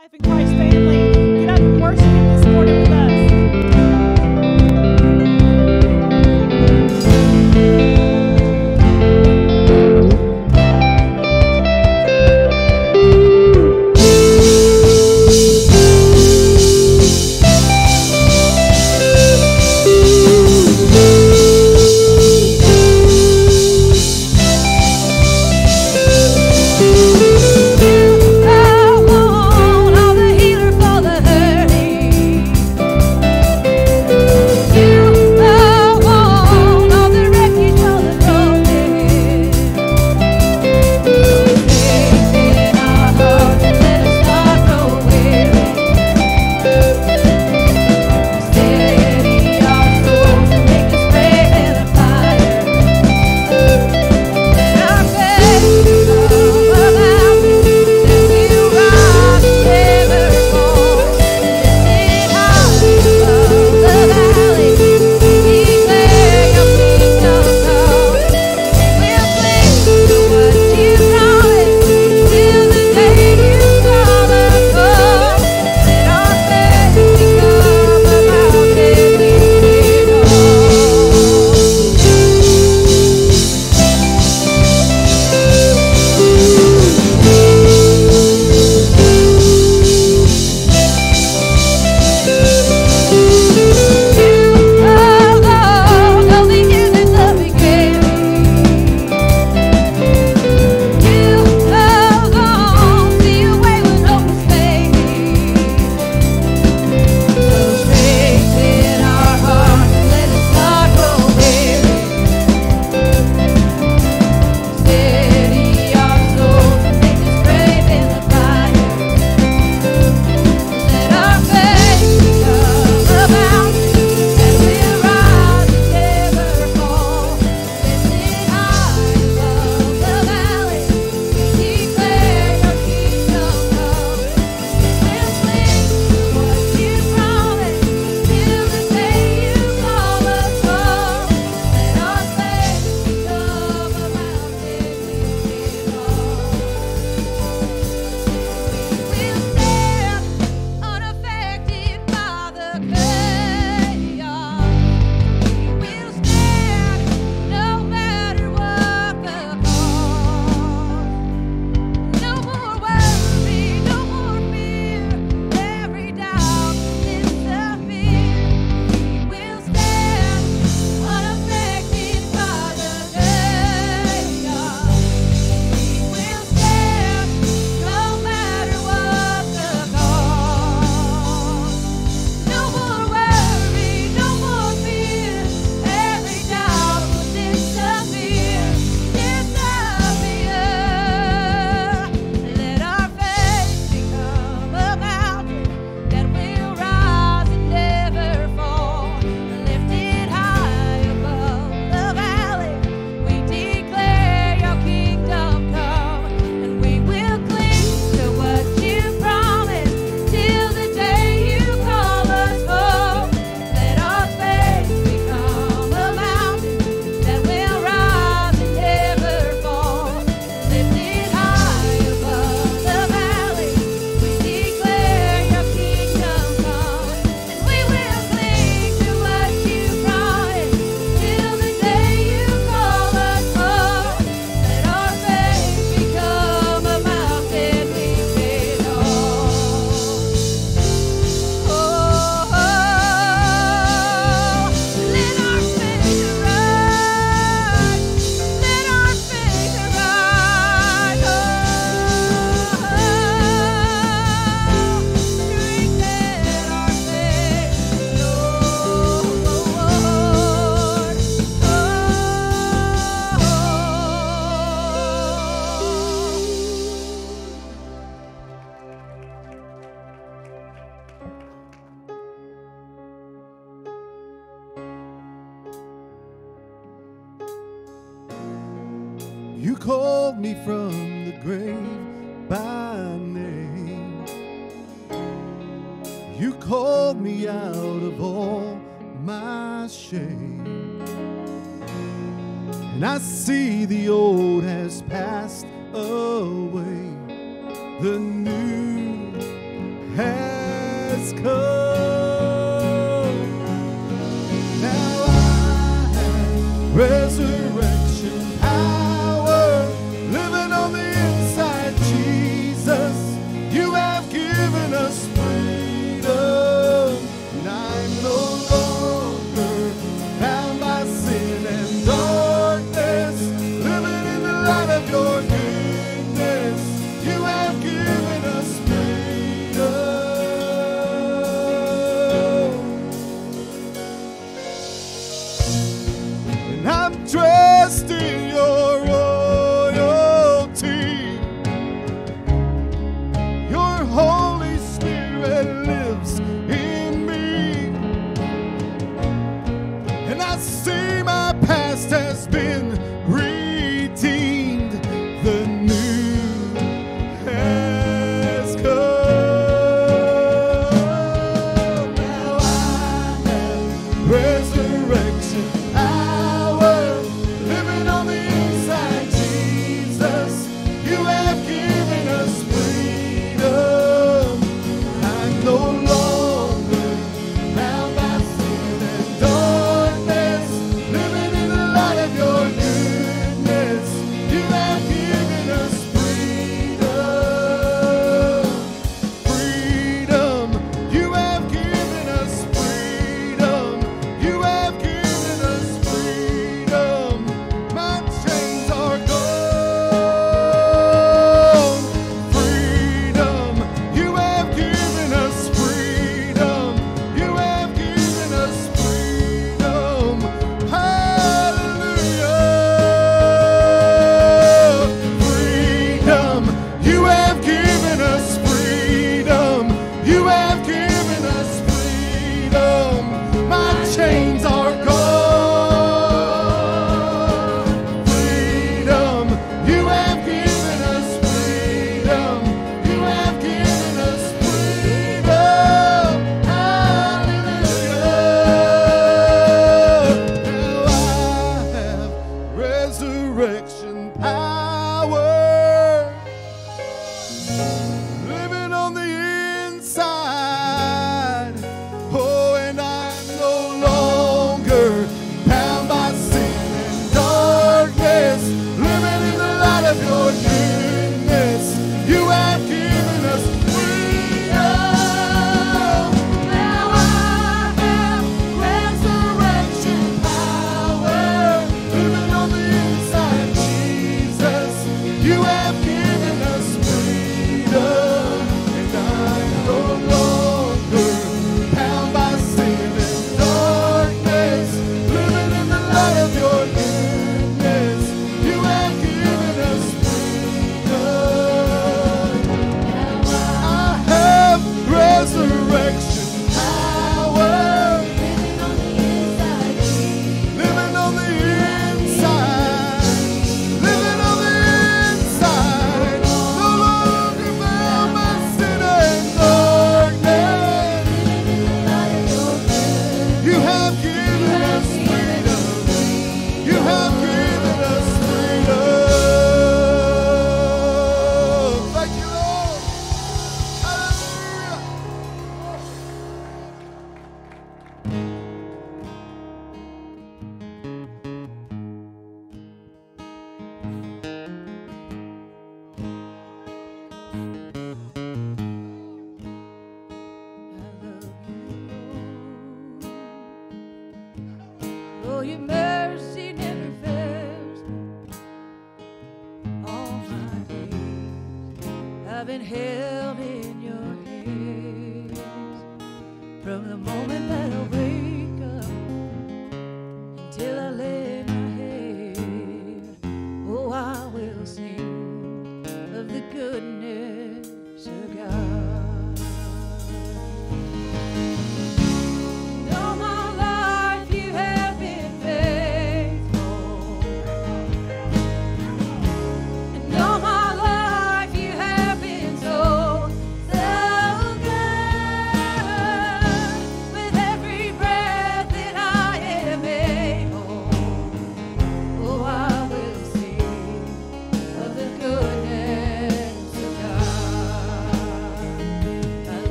Life in Christ family, come.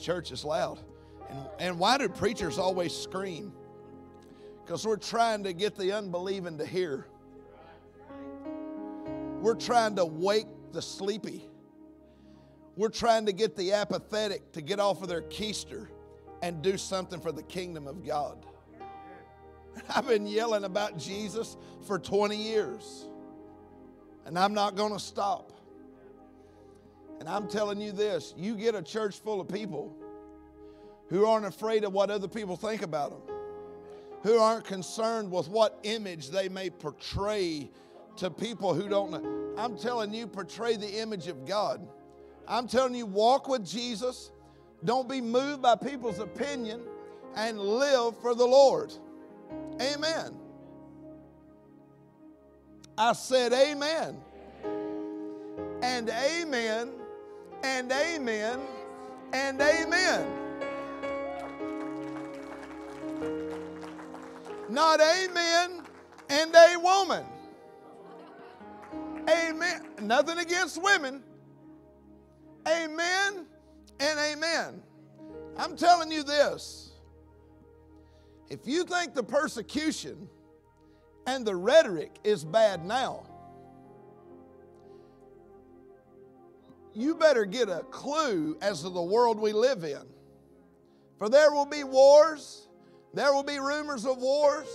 Church is loud. And, and why do preachers always scream? Because we're trying to get the unbelieving to hear. We're trying to wake the sleepy. We're trying to get the apathetic to get off of their keister and do something for the kingdom of God. I've been yelling about Jesus for 20 years, and I'm not going to stop. And I'm telling you this you get a church full of people who aren't afraid of what other people think about them, who aren't concerned with what image they may portray to people who don't know. I'm telling you, portray the image of God. I'm telling you, walk with Jesus. Don't be moved by people's opinion and live for the Lord. Amen. I said amen. And amen. And amen. And amen. Not amen and a woman. Amen. Nothing against women. Amen and amen. I'm telling you this. If you think the persecution and the rhetoric is bad now, you better get a clue as to the world we live in. For there will be wars, there will be rumors of wars,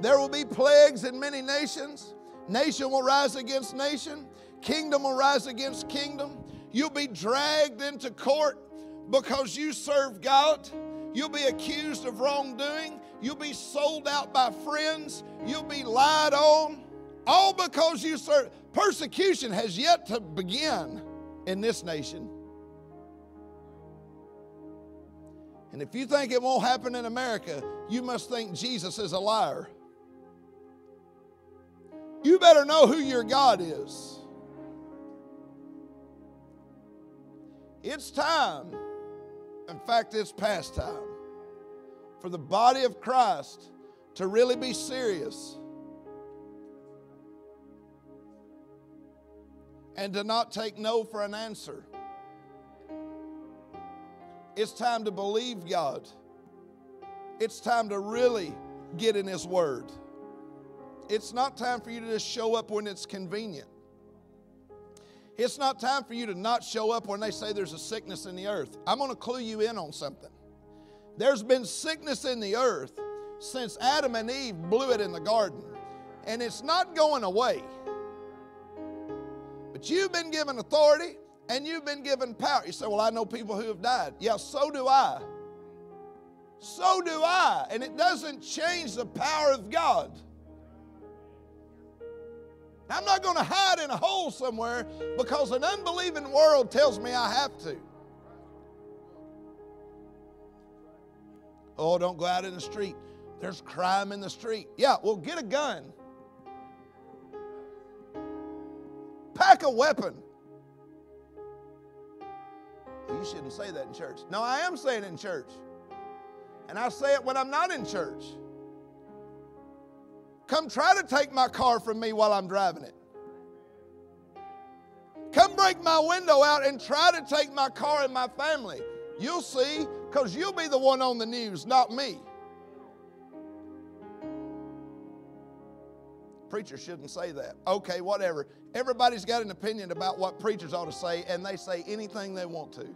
there will be plagues in many nations. Nation will rise against nation, kingdom will rise against kingdom. You'll be dragged into court because you serve God. You'll be accused of wrongdoing. You'll be sold out by friends. You'll be lied on. All because you serve. Persecution has yet to begin in this nation. And if you think it won't happen in America, you must think Jesus is a liar. You better know who your God is. It's time, in fact, it's past time, for the body of Christ to really be serious and to not take no for an answer. It's time to believe God. It's time to really get in His Word. It's not time for you to just show up when it's convenient. It's not time for you to not show up when they say there's a sickness in the earth. I'm going to clue you in on something. There's been sickness in the earth since Adam and Eve blew it in the garden, and it's not going away. But you've been given authority and you've been given power. You say, Well, I know people who have died. Yeah, so do I. So do I. And it doesn't change the power of God. I'm not going to hide in a hole somewhere because an unbelieving world tells me I have to. Oh, don't go out in the street. There's crime in the street. Yeah, well, get a gun. Pack a weapon. You shouldn't say that in church. No, I am saying it in church. And I say it when I'm not in church. Come try to take my car from me while I'm driving it. Come break my window out and try to take my car and my family. You'll see, because you'll be the one on the news, not me. Preachers shouldn't say that. Okay, whatever. Everybody's got an opinion about what preachers ought to say, and they say anything they want to.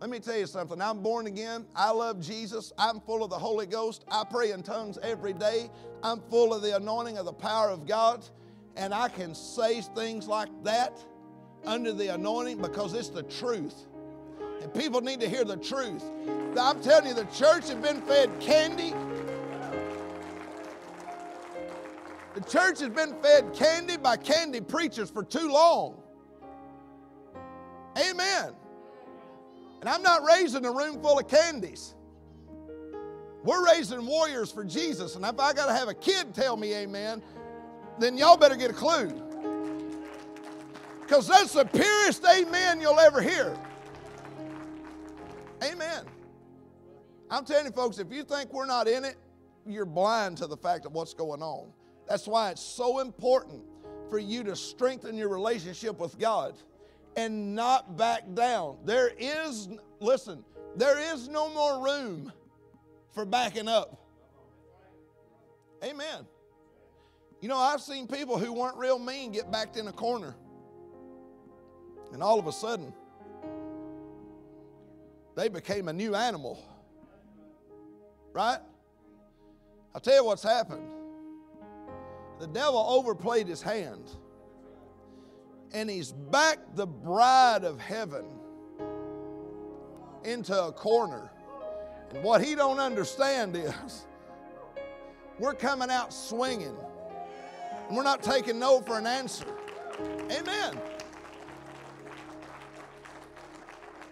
Let me tell you something. I'm born again. I love Jesus. I'm full of the Holy Ghost. I pray in tongues every day. I'm full of the anointing of the power of God. And I can say things like that under the anointing because it's the truth. And people need to hear the truth. I'm telling you, the church has been fed candy. The church has been fed candy by candy preachers for too long. Amen. And I'm not raising a room full of candies. We're raising warriors for Jesus. And if I got to have a kid tell me amen, then y'all better get a clue. Because that's the purest amen you'll ever hear. Amen. I'm telling you, folks, if you think we're not in it, you're blind to the fact of what's going on. That's why it's so important for you to strengthen your relationship with God and not back down. There is, listen, there is no more room for backing up. Amen. You know, I've seen people who weren't real mean get backed in a corner. And all of a sudden, they became a new animal. Right? I'll tell you what's happened. The devil overplayed his hand. And he's backed the bride of heaven into a corner. And what he don't understand is we're coming out swinging. And we're not taking no for an answer. Amen.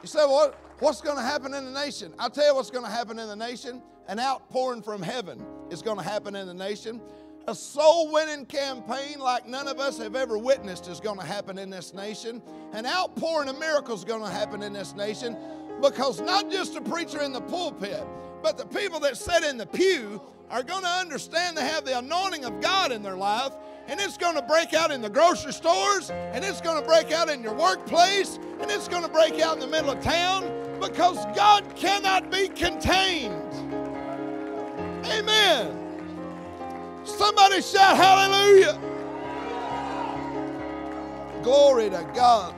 You say, what, what's going to happen in the nation? I'll tell you what's going to happen in the nation. An outpouring from heaven is going to happen in the nation. A soul winning campaign like none of us have ever witnessed is going to happen in this nation. An outpouring of miracles is going to happen in this nation because not just the preacher in the pulpit, but the people that sit in the pew are going to understand they have the anointing of God in their life, and it's going to break out in the grocery stores, and it's going to break out in your workplace, and it's going to break out in the middle of town because God cannot be contained. Amen. Somebody shout hallelujah. Glory to God.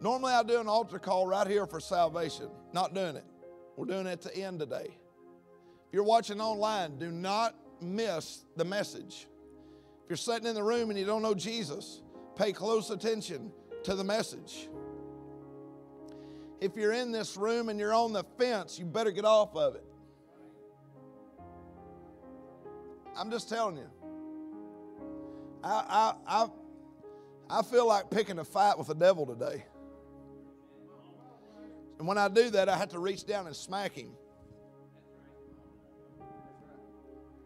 Normally, I do an altar call right here for salvation. Not doing it. We're doing it at the end today. If you're watching online, do not miss the message. If you're sitting in the room and you don't know Jesus, pay close attention to the message. If you're in this room and you're on the fence, you better get off of it. I'm just telling you. I, I, I, I feel like picking a fight with the devil today. And when I do that, I have to reach down and smack him.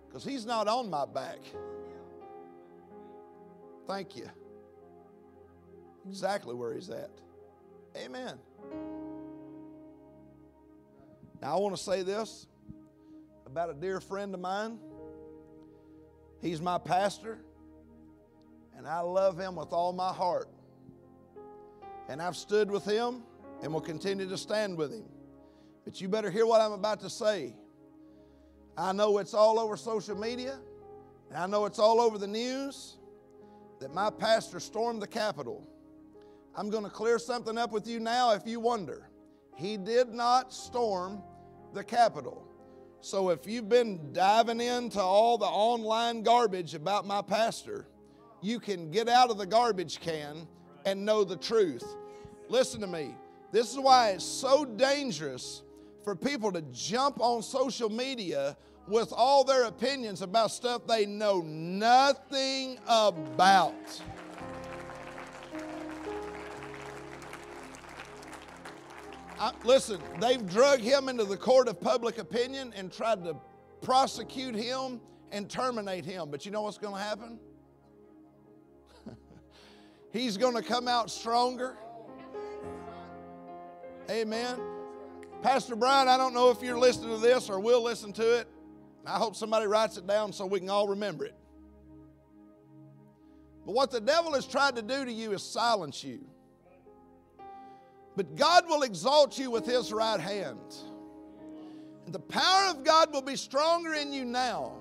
Because he's not on my back. Thank you. Exactly where he's at. Amen. Now, I want to say this about a dear friend of mine. He's my pastor, and I love him with all my heart. And I've stood with him and will continue to stand with him. But you better hear what I'm about to say. I know it's all over social media, and I know it's all over the news that my pastor stormed the Capitol. I'm going to clear something up with you now if you wonder. He did not storm the Capitol. So if you've been diving into all the online garbage about my pastor, you can get out of the garbage can and know the truth. Listen to me. This is why it's so dangerous for people to jump on social media with all their opinions about stuff they know nothing about. I, listen, they've drug him into the court of public opinion and tried to prosecute him and terminate him. But you know what's going to happen? He's going to come out stronger. Amen. Pastor Brian, I don't know if you're listening to this or will listen to it. I hope somebody writes it down so we can all remember it. But what the devil has tried to do to you is silence you. But God will exalt you with his right hand. And the power of God will be stronger in you now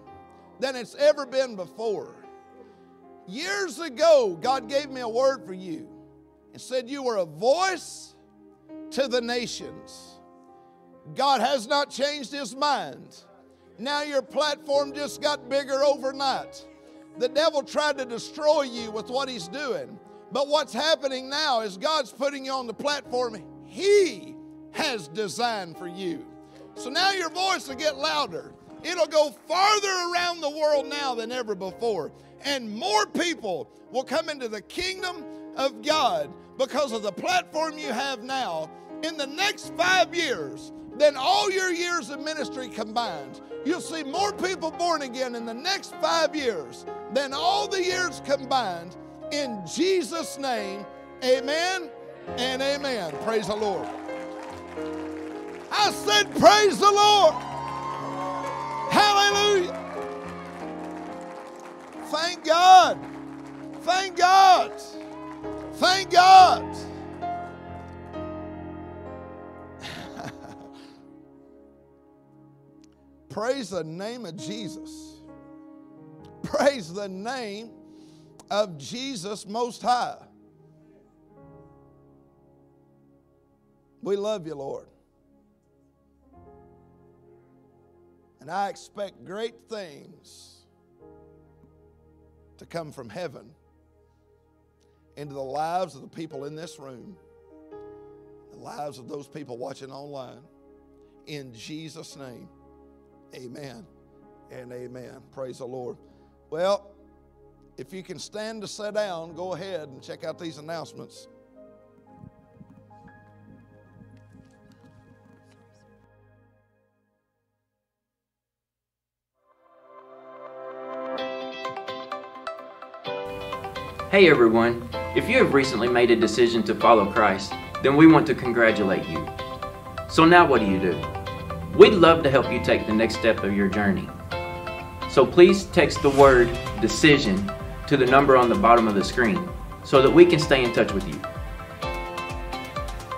than it's ever been before. Years ago, God gave me a word for you and said you were a voice to the nations. God has not changed his mind. Now your platform just got bigger overnight. The devil tried to destroy you with what he's doing. But what's happening now is God's putting you on the platform he has designed for you. So now your voice will get louder. It'll go farther around the world now than ever before. And more people will come into the kingdom of God because of the platform you have now in the next five years than all your years of ministry combined. You'll see more people born again in the next five years than all the years combined. In Jesus' name, amen and amen. Praise the Lord. I said, Praise the Lord. Hallelujah. Thank God. Thank God. Thank God. Praise the name of Jesus. Praise the name of Jesus Most High. We love you, Lord. And I expect great things to come from heaven into the lives of the people in this room, the lives of those people watching online. In Jesus' name, amen and amen. Praise the Lord. Well, if you can stand to sit down, go ahead and check out these announcements. Hey everyone, if you have recently made a decision to follow Christ, then we want to congratulate you. So now what do you do? We'd love to help you take the next step of your journey. So please text the word decision to the number on the bottom of the screen so that we can stay in touch with you.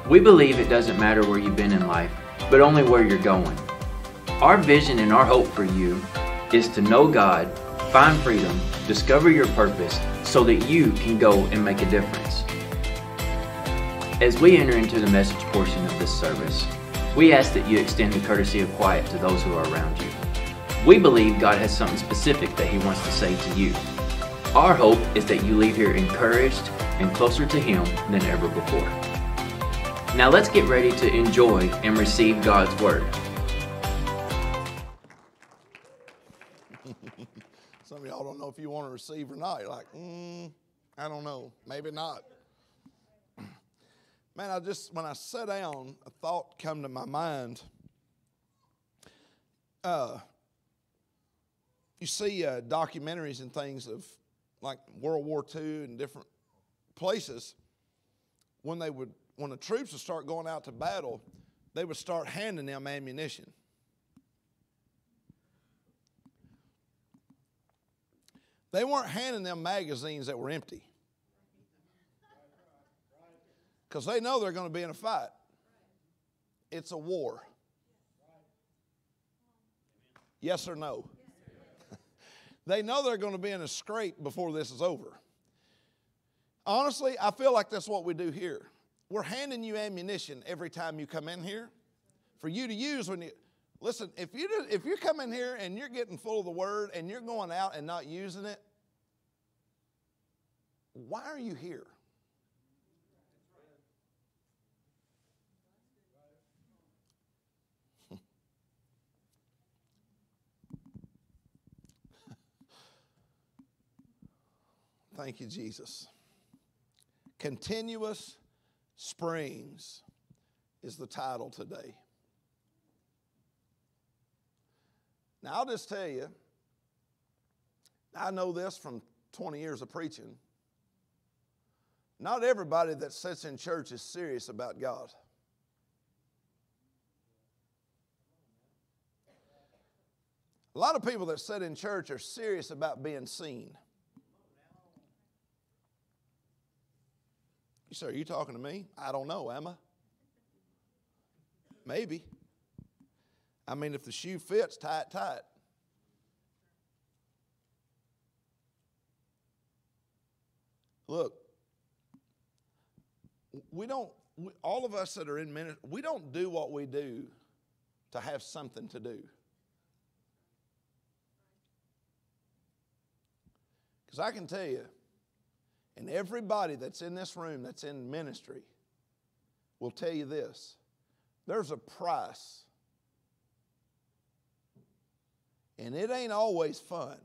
We believe it doesn't matter where you've been in life, but only where you're going. Our vision and our hope for you is to know God, find freedom, discover your purpose, so that you can go and make a difference. As we enter into the message portion of this service, we ask that you extend the courtesy of quiet to those who are around you. We believe God has something specific that He wants to say to you. Our hope is that you leave here encouraged and closer to Him than ever before. Now let's get ready to enjoy and receive God's Word. Some of y'all don't know if you want to receive or not. You're like, mm, I don't know. Maybe not. Man, I just, when I sat down, a thought come to my mind. Uh, you see uh, documentaries and things of like World War II and different places. When they would, when the troops would start going out to battle, they would start handing them ammunition. They weren't handing them magazines that were empty. Because they know they're going to be in a fight. It's a war. Yes or no? They know they're going to be in a scrape before this is over. Honestly, I feel like that's what we do here. We're handing you ammunition every time you come in here for you to use when you listen. If you do, if you come in here and you're getting full of the word and you're going out and not using it, why are you here? Thank you, Jesus. Continuous Springs is the title today. Now, I'll just tell you, I know this from 20 years of preaching. Not everybody that sits in church is serious about God. A lot of people that sit in church are serious about being seen. You say, Are you talking to me? I don't know, am I? Maybe. I mean, if the shoe fits, tie it tight. Look, we don't, we, all of us that are in ministry, we don't do what we do to have something to do. Because I can tell you, and everybody that's in this room that's in ministry will tell you this there's a price. And it ain't always fun.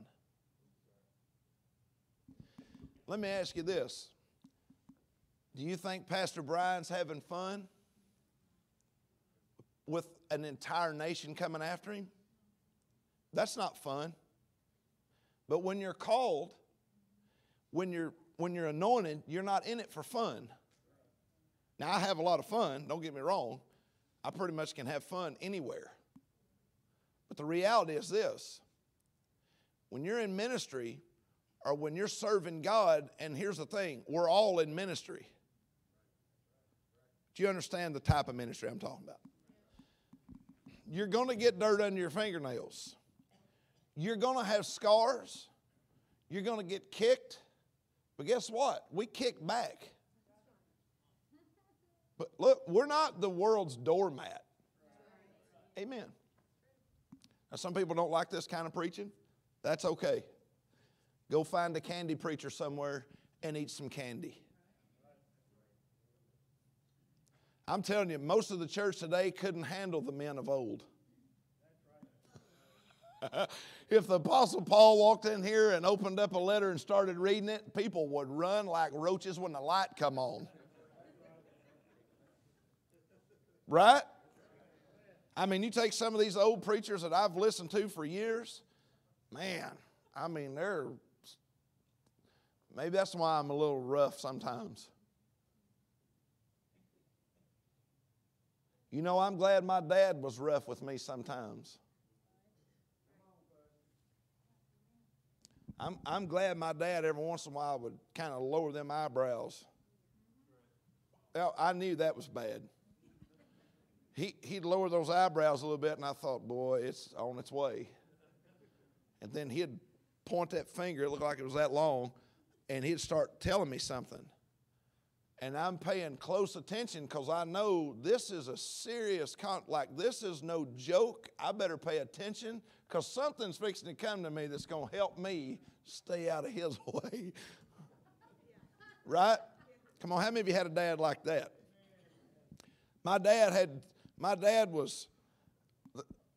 Let me ask you this Do you think Pastor Brian's having fun with an entire nation coming after him? That's not fun. But when you're called, when you're when you're anointed, you're not in it for fun. Now, I have a lot of fun, don't get me wrong. I pretty much can have fun anywhere. But the reality is this when you're in ministry or when you're serving God, and here's the thing we're all in ministry. Do you understand the type of ministry I'm talking about? You're going to get dirt under your fingernails. You're going to have scars. You're going to get kicked. But guess what? We kick back. But look, we're not the world's doormat. Amen. Now, some people don't like this kind of preaching. That's okay. Go find a candy preacher somewhere and eat some candy. I'm telling you, most of the church today couldn't handle the men of old. if the Apostle Paul walked in here and opened up a letter and started reading it, people would run like roaches when the light come on. Right? I mean, you take some of these old preachers that I've listened to for years, man, I mean, they're maybe that's why I'm a little rough sometimes. You know, I'm glad my dad was rough with me sometimes. I'm, I'm glad my dad every once in a while would kind of lower them eyebrows. Well, I knew that was bad. He, he'd lower those eyebrows a little bit, and I thought, boy, it's on its way. And then he'd point that finger, it looked like it was that long, and he'd start telling me something and I'm paying close attention because I know this is a serious, con- like this is no joke. I better pay attention because something's fixing to come to me that's going to help me stay out of his way. right? Come on, how many of you had a dad like that? My dad had, my dad was,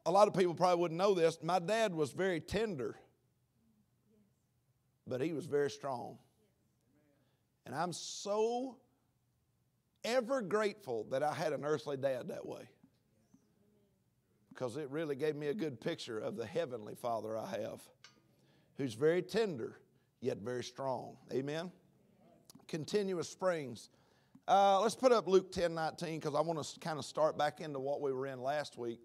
a lot of people probably wouldn't know this. My dad was very tender, but he was very strong. And I'm so ever grateful that I had an earthly dad that way. Because it really gave me a good picture of the heavenly father I have, who's very tender, yet very strong. Amen? Continuous springs. Uh, let's put up Luke 10 19 because I want to kind of start back into what we were in last week.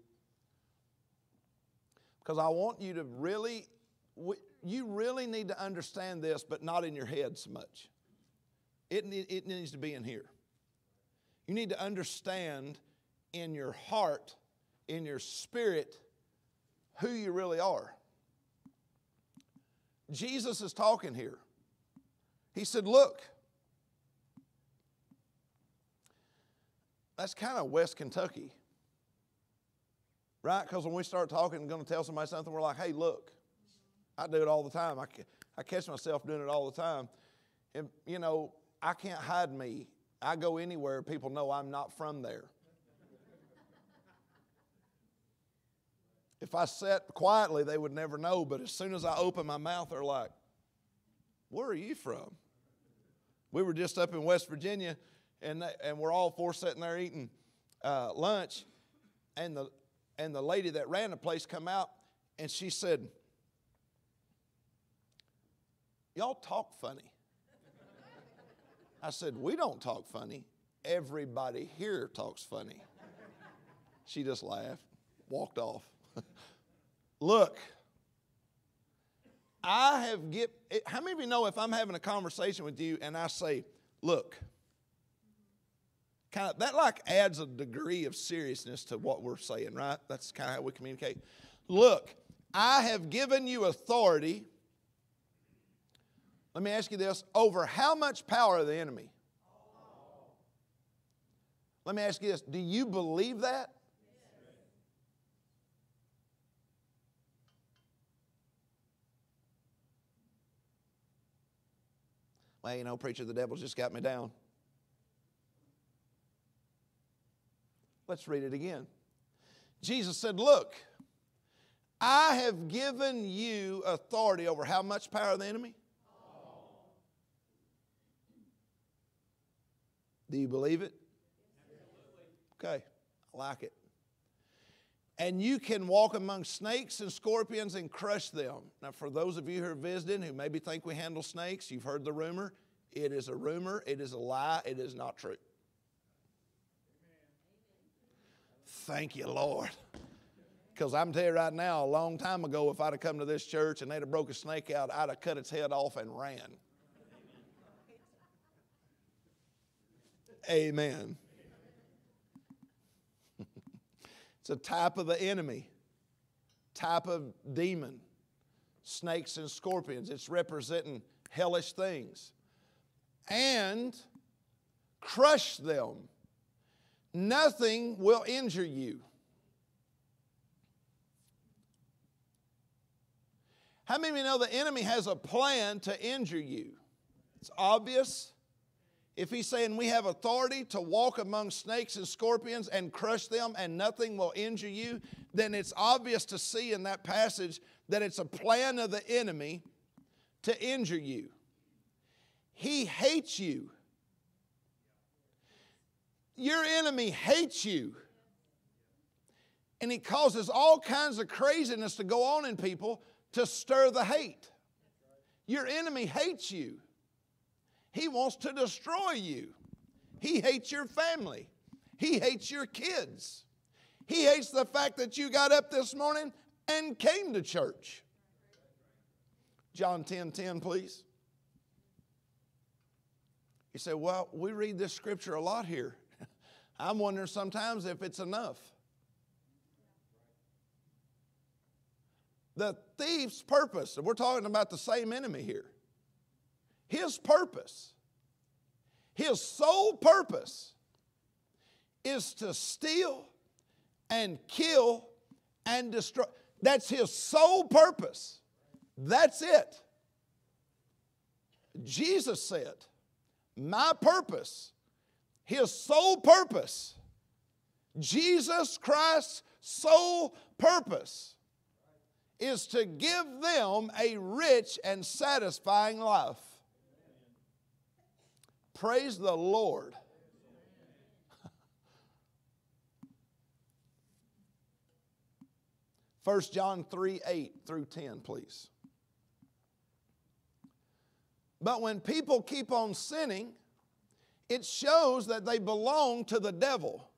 Because I want you to really, you really need to understand this, but not in your head so much. It, it needs to be in here. You need to understand in your heart, in your spirit, who you really are. Jesus is talking here. He said, Look, that's kind of West Kentucky, right? Because when we start talking and going to tell somebody something, we're like, Hey, look. I do it all the time. I, I catch myself doing it all the time. And, you know, I can't hide me I go anywhere, people know I'm not from there. If I sat quietly, they would never know, but as soon as I open my mouth, they're like, Where are you from? We were just up in West Virginia, and, and we're all four sitting there eating uh, lunch, and the, and the lady that ran the place come out, and she said, Y'all talk funny. I said, We don't talk funny. Everybody here talks funny. She just laughed, walked off. Look, I have get eh, how many of you know if I'm having a conversation with you and I say, look, kind of that like adds a degree of seriousness to what we're saying, right? That's kind of how we communicate. Look, I have given you authority let me ask you this over how much power of the enemy? Let me ask you this do you believe that? Well, you know, preacher, the devil's just got me down. Let's read it again. Jesus said, Look, I have given you authority over how much power of the enemy? Do you believe it? Okay, I like it. And you can walk among snakes and scorpions and crush them. Now, for those of you who are visiting who maybe think we handle snakes, you've heard the rumor. It is a rumor, it is a lie, it is not true. Thank you, Lord. Because I'm telling you right now, a long time ago, if I'd have come to this church and they'd have broke a snake out, I'd have cut its head off and ran. Amen. It's a type of the enemy, type of demon. Snakes and scorpions. It's representing hellish things. And crush them. Nothing will injure you. How many of you know the enemy has a plan to injure you? It's obvious. If he's saying we have authority to walk among snakes and scorpions and crush them and nothing will injure you, then it's obvious to see in that passage that it's a plan of the enemy to injure you. He hates you. Your enemy hates you. And he causes all kinds of craziness to go on in people to stir the hate. Your enemy hates you. He wants to destroy you. He hates your family. He hates your kids. He hates the fact that you got up this morning and came to church. John 10 10, please. You say, Well, we read this scripture a lot here. I'm wondering sometimes if it's enough. The thief's purpose, and we're talking about the same enemy here, his purpose, his sole purpose is to steal and kill and destroy. That's his sole purpose. That's it. Jesus said, My purpose, his sole purpose, Jesus Christ's sole purpose is to give them a rich and satisfying life. Praise the Lord. 1 John 3 8 through 10, please. But when people keep on sinning, it shows that they belong to the devil.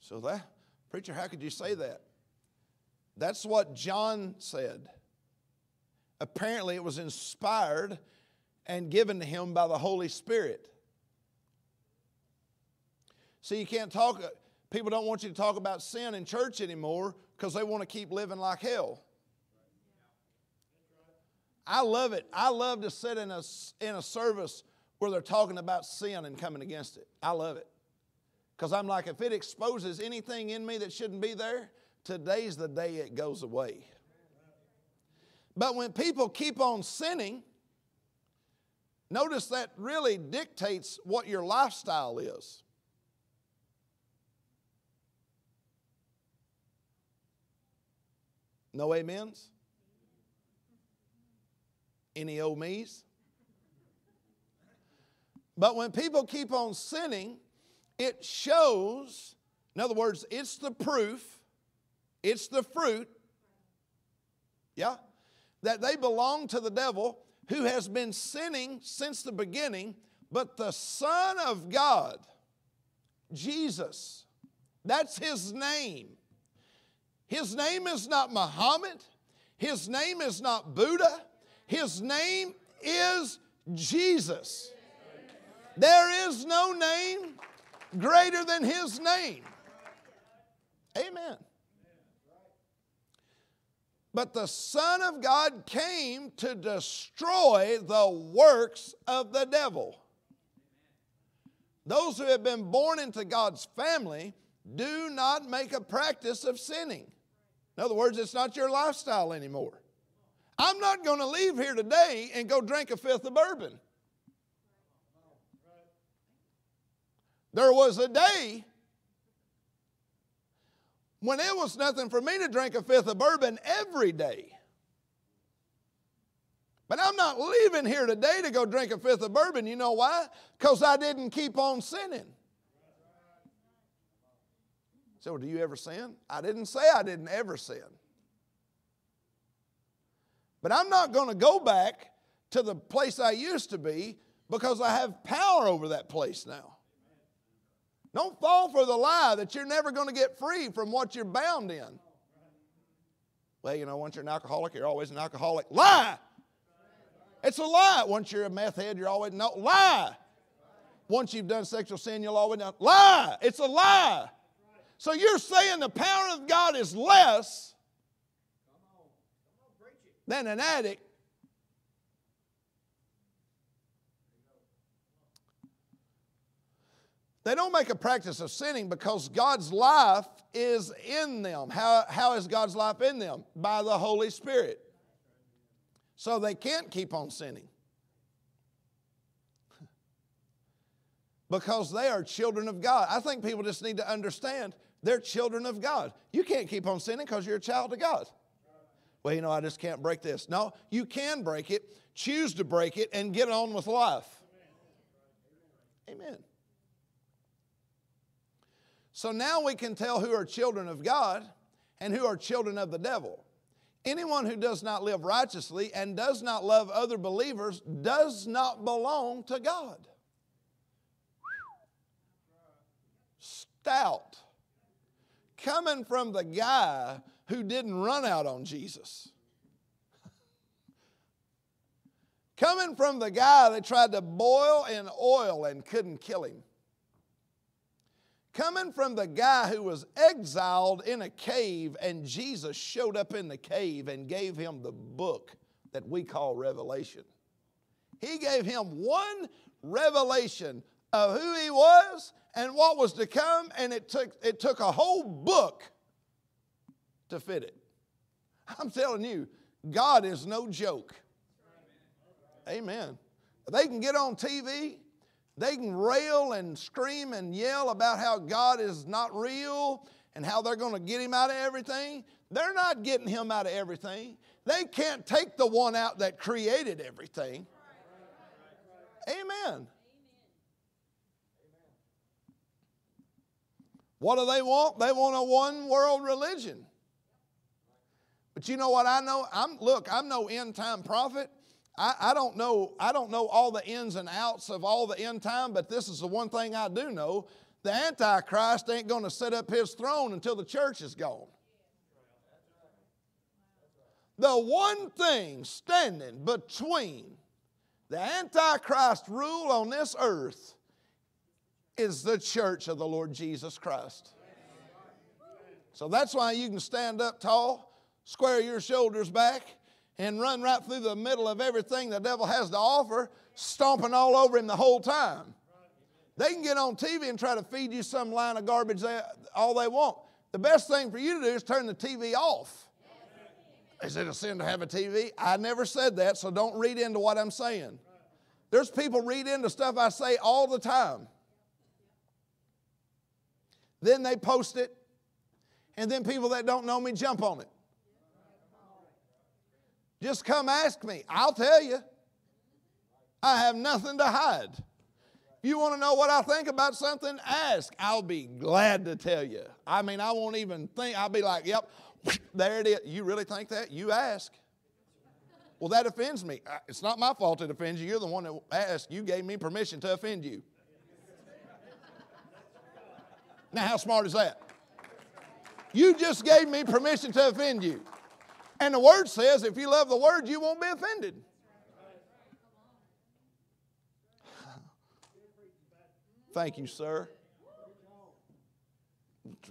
So that, preacher, how could you say that? That's what John said. Apparently, it was inspired and given to him by the Holy Spirit. See, you can't talk, people don't want you to talk about sin in church anymore because they want to keep living like hell. I love it. I love to sit in a, in a service where they're talking about sin and coming against it. I love it. Because I'm like, if it exposes anything in me that shouldn't be there, today's the day it goes away. But when people keep on sinning, notice that really dictates what your lifestyle is. No amens? Any old me's? But when people keep on sinning, it shows, in other words, it's the proof, it's the fruit, yeah, that they belong to the devil who has been sinning since the beginning, but the Son of God, Jesus, that's his name. His name is not Muhammad, his name is not Buddha, his name is Jesus. There is no name greater than his name. Amen. But the Son of God came to destroy the works of the devil. Those who have been born into God's family do not make a practice of sinning. In other words, it's not your lifestyle anymore. I'm not going to leave here today and go drink a fifth of bourbon. There was a day when it was nothing for me to drink a fifth of bourbon every day. But I'm not leaving here today to go drink a fifth of bourbon. You know why? Because I didn't keep on sinning. So, do you ever sin? I didn't say I didn't ever sin. But I'm not going to go back to the place I used to be because I have power over that place now. Don't fall for the lie that you're never going to get free from what you're bound in. Well, you know, once you're an alcoholic, you're always an alcoholic. Lie! It's a lie. Once you're a meth head, you're always no lie. Once you've done sexual sin, you'll always know. Lie! It's a lie. So you're saying the power of God is less than an addict They don't make a practice of sinning because God's life is in them. How, how is God's life in them? By the Holy Spirit. So they can't keep on sinning. Because they are children of God. I think people just need to understand they're children of God. You can't keep on sinning because you're a child of God. Well, you know, I just can't break this. No, you can break it, choose to break it, and get on with life. Amen. So now we can tell who are children of God and who are children of the devil. Anyone who does not live righteously and does not love other believers does not belong to God. Stout. Coming from the guy who didn't run out on Jesus. Coming from the guy that tried to boil in oil and couldn't kill him coming from the guy who was exiled in a cave and Jesus showed up in the cave and gave him the book that we call Revelation. He gave him one revelation of who he was and what was to come, and it took, it took a whole book to fit it. I'm telling you, God is no joke. Amen. They can get on TV they can rail and scream and yell about how God is not real and how they're going to get him out of everything. They're not getting him out of everything. They can't take the one out that created everything. Amen. What do they want? They want a one world religion. But you know what I know? I'm look, I'm no end time prophet. I, I, don't know, I don't know all the ins and outs of all the end time, but this is the one thing I do know. The Antichrist ain't going to set up his throne until the church is gone. The one thing standing between the Antichrist rule on this earth is the church of the Lord Jesus Christ. So that's why you can stand up tall, square your shoulders back, and run right through the middle of everything the devil has to offer, stomping all over him the whole time. They can get on TV and try to feed you some line of garbage they, all they want. The best thing for you to do is turn the TV off. Is it a sin to have a TV? I never said that, so don't read into what I'm saying. There's people read into stuff I say all the time. Then they post it, and then people that don't know me jump on it. Just come ask me. I'll tell you. I have nothing to hide. You want to know what I think about something, ask. I'll be glad to tell you. I mean, I won't even think. I'll be like, yep, there it is. You really think that? You ask. Well, that offends me. It's not my fault it offends you. You're the one that asked. You gave me permission to offend you. Now, how smart is that? You just gave me permission to offend you. And the word says if you love the word, you won't be offended. Thank you, sir.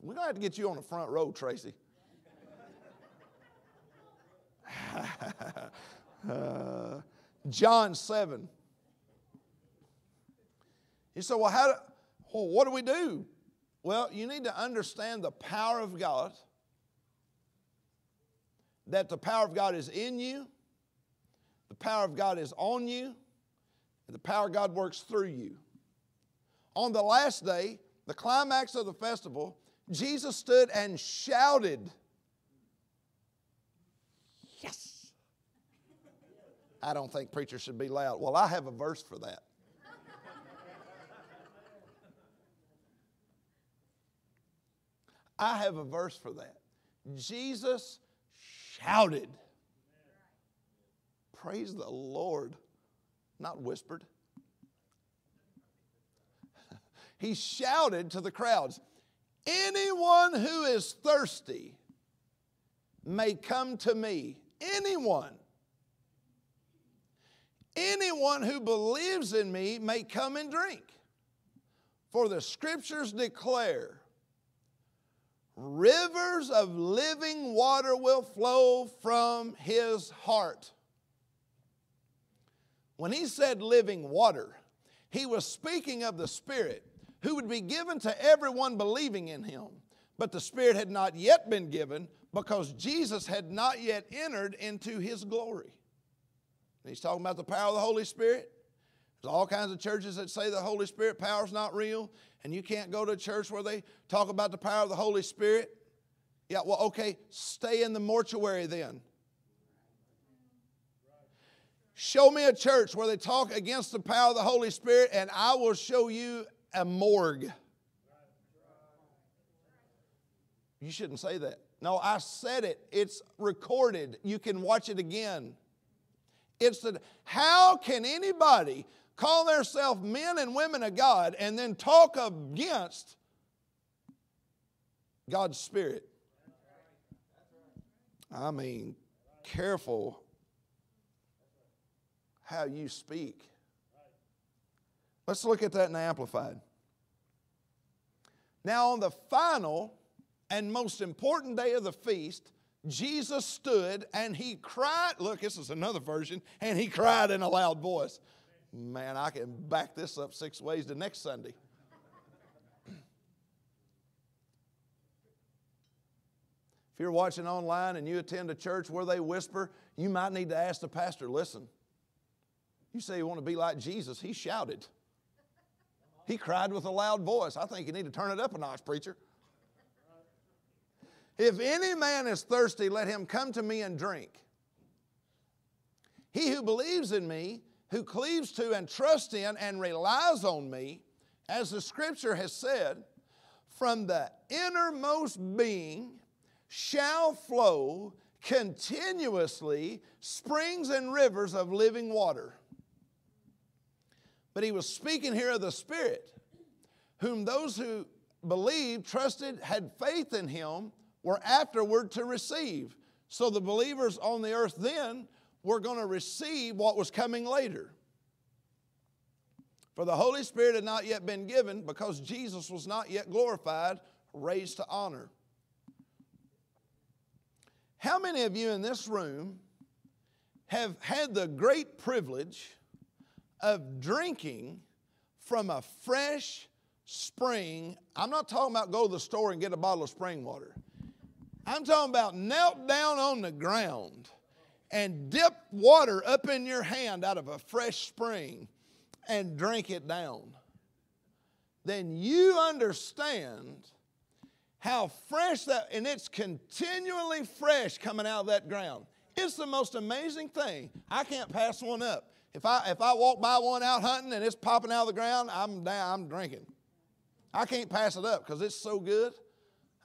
We're going to have to get you on the front row, Tracy. uh, John 7. You say, well, how do, well, what do we do? Well, you need to understand the power of God that the power of God is in you, the power of God is on you, and the power of God works through you. On the last day, the climax of the festival, Jesus stood and shouted, Yes! I don't think preachers should be loud. Well, I have a verse for that. I have a verse for that. Jesus shouted. Praise the Lord. Not whispered. he shouted to the crowds Anyone who is thirsty may come to me. Anyone. Anyone who believes in me may come and drink. For the scriptures declare rivers of living water will flow from his heart. When he said living water, he was speaking of the Spirit who would be given to everyone believing in him. But the Spirit had not yet been given because Jesus had not yet entered into his glory. He's talking about the power of the Holy Spirit. There's all kinds of churches that say the Holy Spirit power is not real, and you can't go to a church where they talk about the power of the Holy Spirit. Yeah, well, okay, stay in the mortuary then. Show me a church where they talk against the power of the Holy Spirit, and I will show you a morgue. You shouldn't say that. No, I said it. It's recorded. You can watch it again. It's the how can anybody call themselves men and women of God and then talk against God's Spirit? I mean, careful how you speak. Let's look at that in the Amplified. Now, on the final and most important day of the feast, Jesus stood and he cried. Look, this is another version, and he cried in a loud voice. Man, I can back this up six ways to next Sunday. If you're watching online and you attend a church where they whisper, you might need to ask the pastor, listen, you say you want to be like Jesus. He shouted. He cried with a loud voice. I think you need to turn it up a notch, preacher. If any man is thirsty, let him come to me and drink. He who believes in me, who cleaves to and trusts in and relies on me, as the scripture has said, from the innermost being shall flow continuously springs and rivers of living water. But he was speaking here of the Spirit, whom those who believed, trusted, had faith in him were afterward to receive. So the believers on the earth then were going to receive what was coming later. For the Holy Spirit had not yet been given because Jesus was not yet glorified, raised to honor. How many of you in this room have had the great privilege of drinking from a fresh spring? I'm not talking about go to the store and get a bottle of spring water. I'm talking about knelt down on the ground and dip water up in your hand out of a fresh spring and drink it down. Then you understand how fresh that, and it's continually fresh coming out of that ground. It's the most amazing thing. I can't pass one up. If I if I walk by one out hunting and it's popping out of the ground, I'm down, I'm drinking. I can't pass it up because it's so good.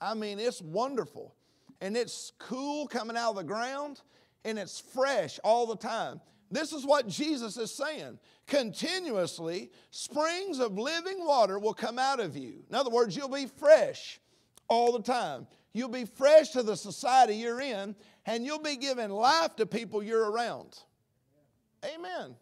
I mean, it's wonderful and it's cool coming out of the ground and it's fresh all the time. This is what Jesus is saying. Continuously, springs of living water will come out of you. In other words, you'll be fresh all the time. You'll be fresh to the society you're in, and you'll be giving life to people you're around. Amen.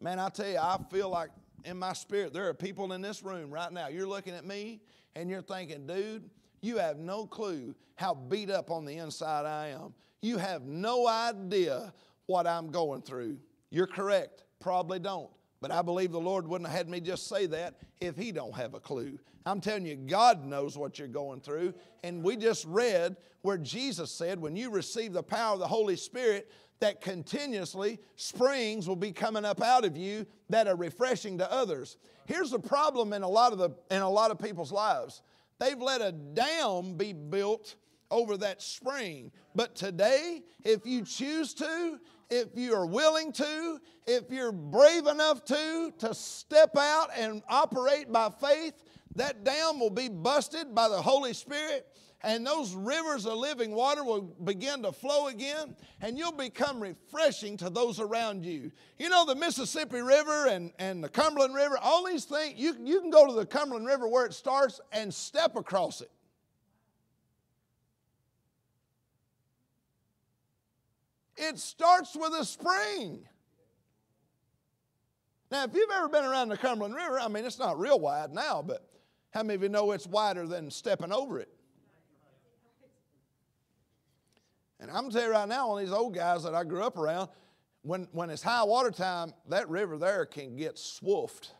Man, I tell you, I feel like in my spirit, there are people in this room right now. You're looking at me and you're thinking, dude, you have no clue how beat up on the inside I am. You have no idea what I'm going through. You're correct, probably don't. But I believe the Lord wouldn't have had me just say that if He don't have a clue. I'm telling you, God knows what you're going through. And we just read where Jesus said, when you receive the power of the Holy Spirit, that continuously springs will be coming up out of you that are refreshing to others. Here's the problem in a lot of the in a lot of people's lives. They've let a dam be built over that spring. But today, if you choose to, if you are willing to, if you're brave enough to, to step out and operate by faith, that dam will be busted by the Holy Spirit and those rivers of living water will begin to flow again, and you'll become refreshing to those around you. You know, the Mississippi River and, and the Cumberland River, all these things, you, you can go to the Cumberland River where it starts and step across it. It starts with a spring. Now, if you've ever been around the Cumberland River, I mean, it's not real wide now, but How many of you know it's wider than stepping over it? And I'm telling you right now, one of these old guys that I grew up around, when, when it's high water time, that river there can get swoofed.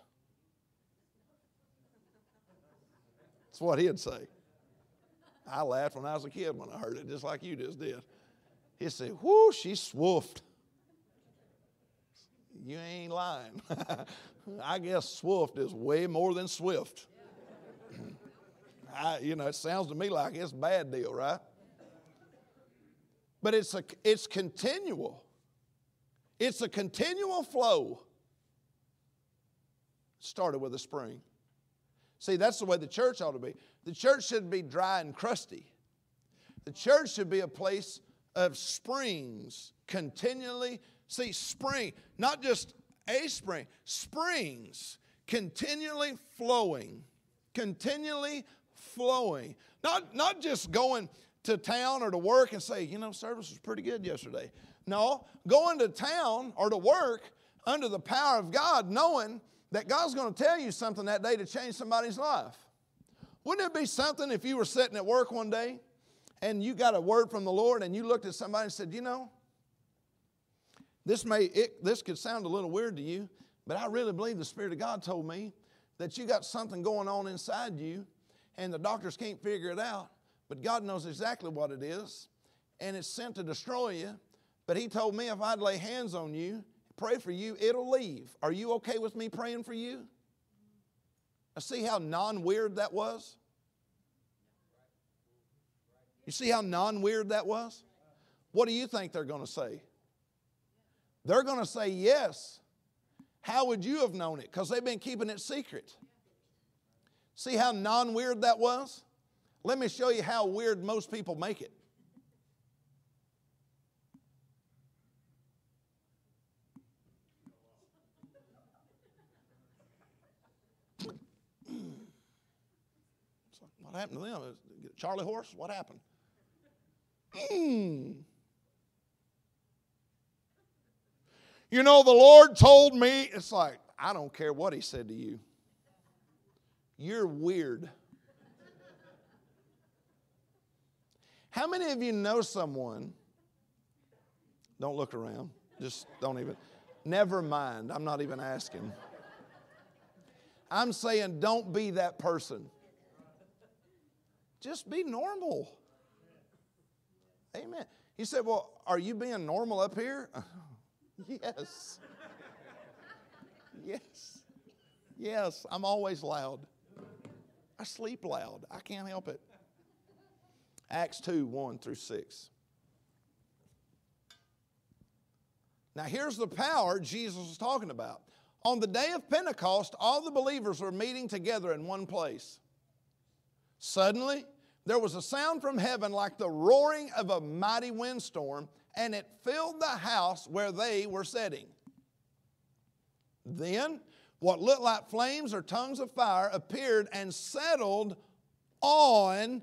That's what he'd say. I laughed when I was a kid when I heard it, just like you just did. He'd say, Whoo, she's swoofed. You ain't lying. I guess swoofed is way more than swift. I, you know, it sounds to me like it's a bad deal, right? But it's, a, it's continual. It's a continual flow. Started with a spring. See, that's the way the church ought to be. The church should be dry and crusty. The church should be a place of springs continually. See, spring, not just a spring, springs continually flowing, continually flowing. Not, not just going to town or to work and say, you know, service was pretty good yesterday. No, going to town or to work under the power of God, knowing that God's going to tell you something that day to change somebody's life. Wouldn't it be something if you were sitting at work one day and you got a word from the Lord and you looked at somebody and said, you know, this may it, this could sound a little weird to you, but I really believe the Spirit of God told me that you got something going on inside you and the doctors can't figure it out, but God knows exactly what it is, and it's sent to destroy you. But He told me if I'd lay hands on you, pray for you, it'll leave. Are you okay with me praying for you? Now, see how non weird that was? You see how non weird that was? What do you think they're going to say? They're going to say yes. How would you have known it? Because they've been keeping it secret. See how non weird that was? Let me show you how weird most people make it. What happened to them? Charlie horse? What happened? Mm. You know, the Lord told me, it's like, I don't care what He said to you. You're weird. How many of you know someone? Don't look around. Just don't even. Never mind. I'm not even asking. I'm saying don't be that person. Just be normal. Amen. He said, Well, are you being normal up here? yes. yes. Yes, I'm always loud. I sleep loud. I can't help it. Acts 2 1 through 6. Now, here's the power Jesus was talking about. On the day of Pentecost, all the believers were meeting together in one place. Suddenly, there was a sound from heaven like the roaring of a mighty windstorm, and it filled the house where they were sitting. Then, what looked like flames or tongues of fire appeared and settled on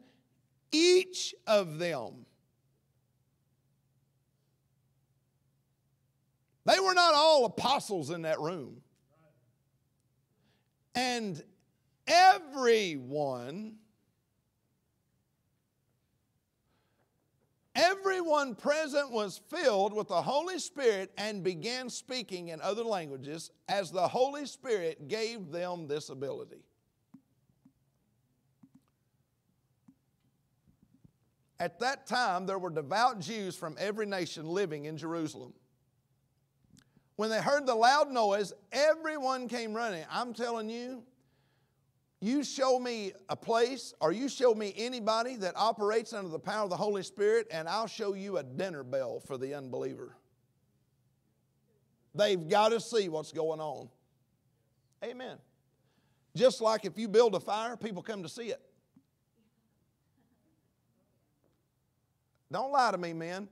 each of them. They were not all apostles in that room. And everyone Everyone present was filled with the Holy Spirit and began speaking in other languages as the Holy Spirit gave them this ability. At that time, there were devout Jews from every nation living in Jerusalem. When they heard the loud noise, everyone came running. I'm telling you, you show me a place or you show me anybody that operates under the power of the Holy Spirit, and I'll show you a dinner bell for the unbeliever. They've got to see what's going on. Amen. Just like if you build a fire, people come to see it. Don't lie to me, man.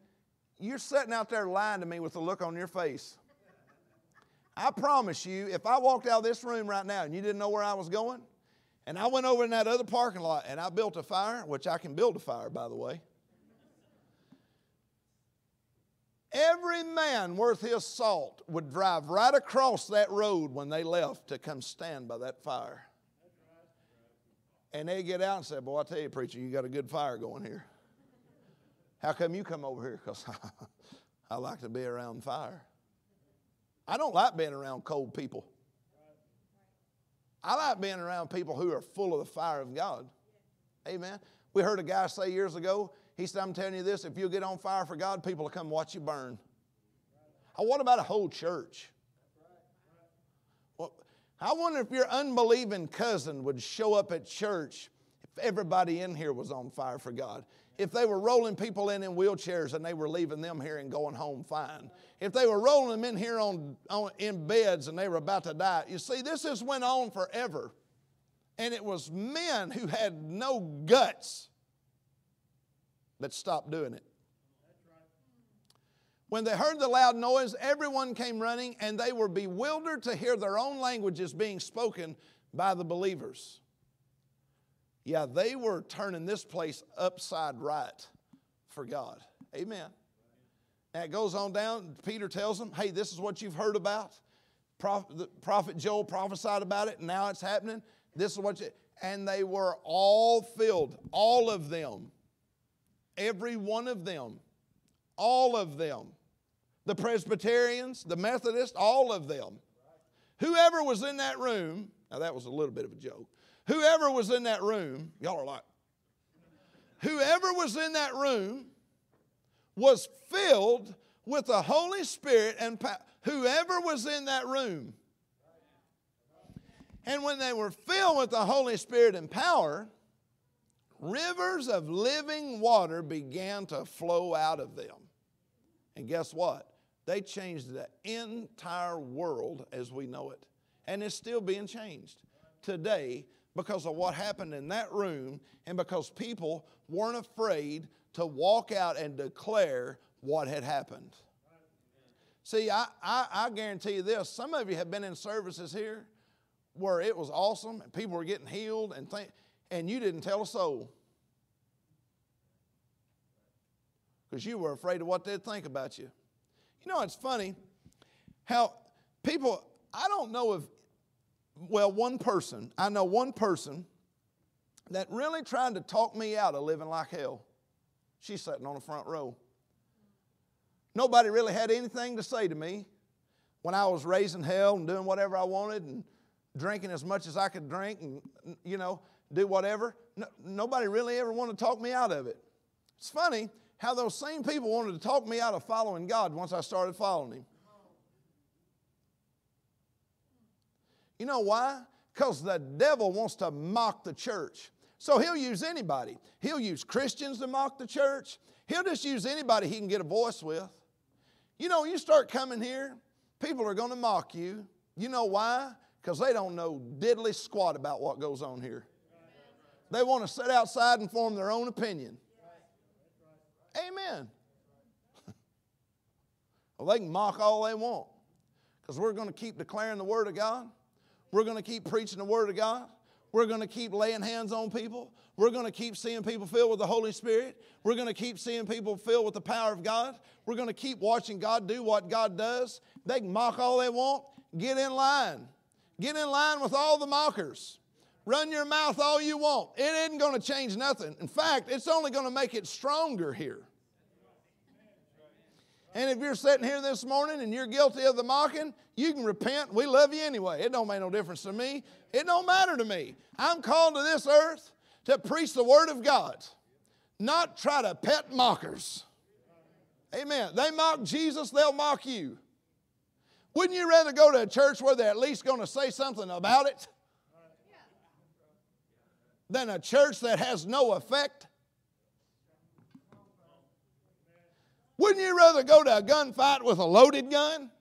You're sitting out there lying to me with a look on your face. I promise you, if I walked out of this room right now and you didn't know where I was going, and I went over in that other parking lot and I built a fire, which I can build a fire, by the way. Every man worth his salt would drive right across that road when they left to come stand by that fire. And they'd get out and say, Boy, I tell you, preacher, you got a good fire going here. How come you come over here? Because I like to be around fire. I don't like being around cold people. I like being around people who are full of the fire of God. Amen. We heard a guy say years ago, he said, I'm telling you this, if you get on fire for God, people will come watch you burn. Oh, what about a whole church? Well, I wonder if your unbelieving cousin would show up at church if everybody in here was on fire for God. If they were rolling people in in wheelchairs and they were leaving them here and going home fine. If they were rolling them in here on, on in beds and they were about to die. You see, this has went on forever. And it was men who had no guts that stopped doing it. When they heard the loud noise, everyone came running, and they were bewildered to hear their own languages being spoken by the believers. Yeah, they were turning this place upside right for God. Amen. And it goes on down. Peter tells them, hey, this is what you've heard about. Prophet, prophet Joel prophesied about it, and now it's happening. This is what you, and they were all filled, all of them, every one of them, all of them the Presbyterians, the Methodists, all of them. Whoever was in that room, now that was a little bit of a joke. Whoever was in that room, y'all are like, whoever was in that room was filled with the Holy Spirit and. Whoever was in that room. And when they were filled with the Holy Spirit and power, rivers of living water began to flow out of them. And guess what? They changed the entire world as we know it. And it's still being changed today because of what happened in that room and because people weren't afraid to walk out and declare what had happened. See, I, I, I, guarantee you this some of you have been in services here where it was awesome and people were getting healed and, th- and you didn't tell a soul because you were afraid of what they'd think about you. You know, it's funny how people, I don't know if, well, one person, I know one person that really tried to talk me out of living like hell. She's sitting on the front row. Nobody really had anything to say to me when I was raising hell and doing whatever I wanted and drinking as much as I could drink and, you know, do whatever. No, nobody really ever wanted to talk me out of it. It's funny how those same people wanted to talk me out of following God once I started following Him. You know why? Because the devil wants to mock the church. So he'll use anybody. He'll use Christians to mock the church. He'll just use anybody he can get a voice with. You know, you start coming here, people are going to mock you. You know why? Because they don't know diddly squat about what goes on here. They want to sit outside and form their own opinion. Amen. well, they can mock all they want because we're going to keep declaring the Word of God. We're going to keep preaching the Word of God. We're going to keep laying hands on people. We're going to keep seeing people filled with the Holy Spirit. We're going to keep seeing people filled with the power of God. We're going to keep watching God do what God does. They can mock all they want. Get in line. Get in line with all the mockers. Run your mouth all you want. It isn't going to change nothing. In fact, it's only going to make it stronger here. And if you're sitting here this morning and you're guilty of the mocking, you can repent. We love you anyway. It don't make no difference to me. It don't matter to me. I'm called to this earth to preach the word of God, not try to pet mockers. Amen. They mock Jesus, they'll mock you. Wouldn't you rather go to a church where they're at least going to say something about it than a church that has no effect? Wouldn't you rather go to a gunfight with a loaded gun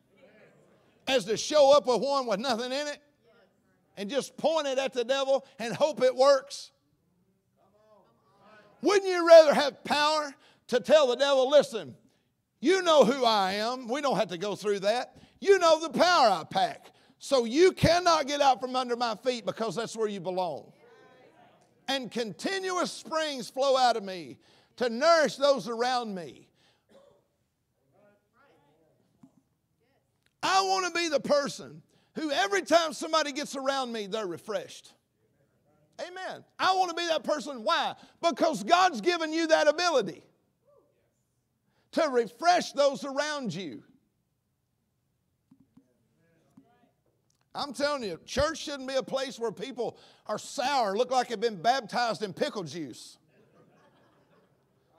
as to show up with one with nothing in it and just point it at the devil and hope it works? Wouldn't you rather have power to tell the devil, listen, you know who I am. We don't have to go through that. You know the power I pack. So you cannot get out from under my feet because that's where you belong. And continuous springs flow out of me to nourish those around me. I want to be the person who every time somebody gets around me, they're refreshed. Amen. I want to be that person. Why? Because God's given you that ability to refresh those around you. I'm telling you, church shouldn't be a place where people are sour, look like they've been baptized in pickle juice.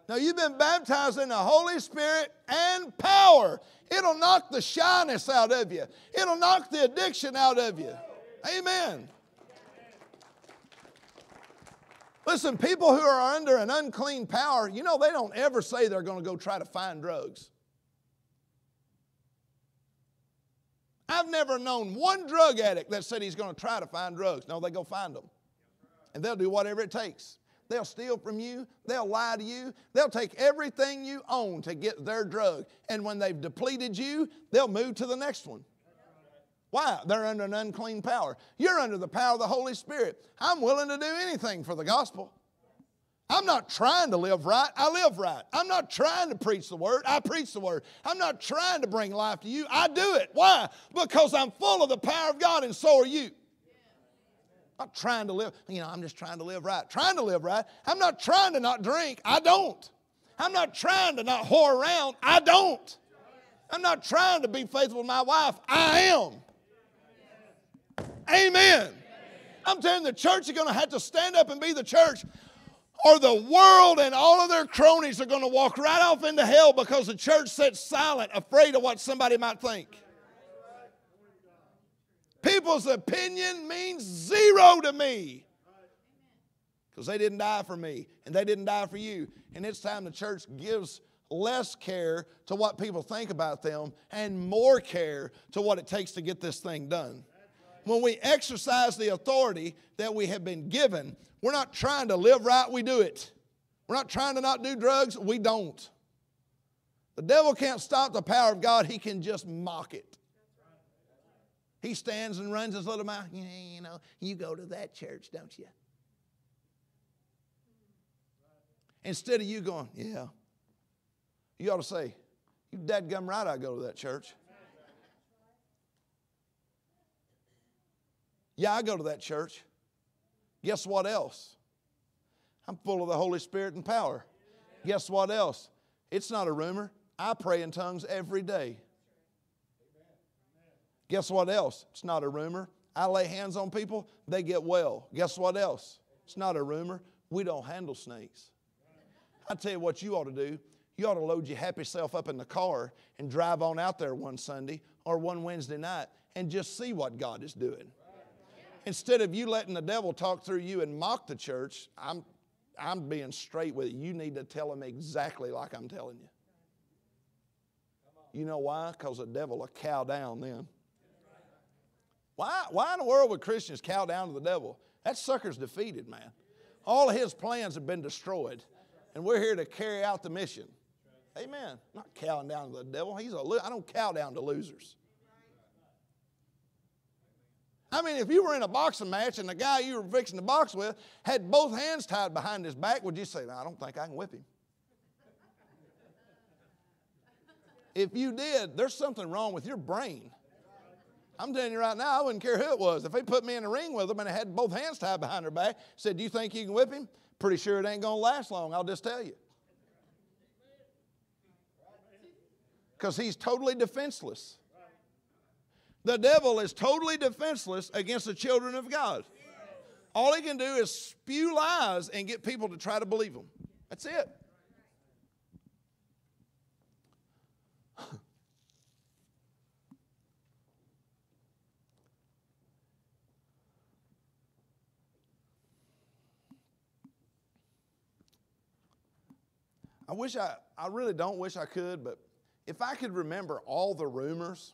Now, you've been baptized in the Holy Spirit and power. It'll knock the shyness out of you, it'll knock the addiction out of you. Amen. Listen, people who are under an unclean power, you know, they don't ever say they're going to go try to find drugs. I've never known one drug addict that said he's going to try to find drugs. No, they go find them. And they'll do whatever it takes. They'll steal from you. They'll lie to you. They'll take everything you own to get their drug. And when they've depleted you, they'll move to the next one. Why? They're under an unclean power. You're under the power of the Holy Spirit. I'm willing to do anything for the gospel. I'm not trying to live right, I live right. I'm not trying to preach the word, I preach the word. I'm not trying to bring life to you, I do it. Why? Because I'm full of the power of God and so are you. I'm not trying to live, you know, I'm just trying to live right. Trying to live right. I'm not trying to not drink, I don't. I'm not trying to not whore around, I don't. I'm not trying to be faithful to my wife, I am. Amen. I'm telling you, the church is going to have to stand up and be the church, or the world and all of their cronies are going to walk right off into hell because the church sits silent, afraid of what somebody might think. People's opinion means zero to me because they didn't die for me and they didn't die for you. And it's time the church gives less care to what people think about them and more care to what it takes to get this thing done when we exercise the authority that we have been given, we're not trying to live right, we do it. We're not trying to not do drugs, we don't. The devil can't stop the power of God, he can just mock it. He stands and runs his little mouth, yeah, you know, you go to that church, don't you? Instead of you going, yeah, you ought to say, you dadgum right I go to that church. Yeah, I go to that church. Guess what else? I'm full of the Holy Spirit and power. Guess what else? It's not a rumor. I pray in tongues every day. Guess what else? It's not a rumor. I lay hands on people, they get well. Guess what else? It's not a rumor. We don't handle snakes. I tell you what you ought to do. You ought to load your happy self up in the car and drive on out there one Sunday or one Wednesday night and just see what God is doing. Instead of you letting the devil talk through you and mock the church, I'm, I'm being straight with you. You need to tell him exactly like I'm telling you. You know why? Because the devil will cow down then. Why, why in the world would Christians cow down to the devil? That sucker's defeated, man. All of his plans have been destroyed, and we're here to carry out the mission. Amen. not cowing down to the devil. He's a I don't cow down to losers. I mean, if you were in a boxing match and the guy you were fixing to box with had both hands tied behind his back, would you say, no, I don't think I can whip him? if you did, there's something wrong with your brain. I'm telling you right now, I wouldn't care who it was. If they put me in a ring with them and they had both hands tied behind her back, said, Do you think you can whip him? Pretty sure it ain't going to last long, I'll just tell you. Because he's totally defenseless. The devil is totally defenseless against the children of God. All he can do is spew lies and get people to try to believe them. That's it. I wish I, I really don't wish I could, but if I could remember all the rumors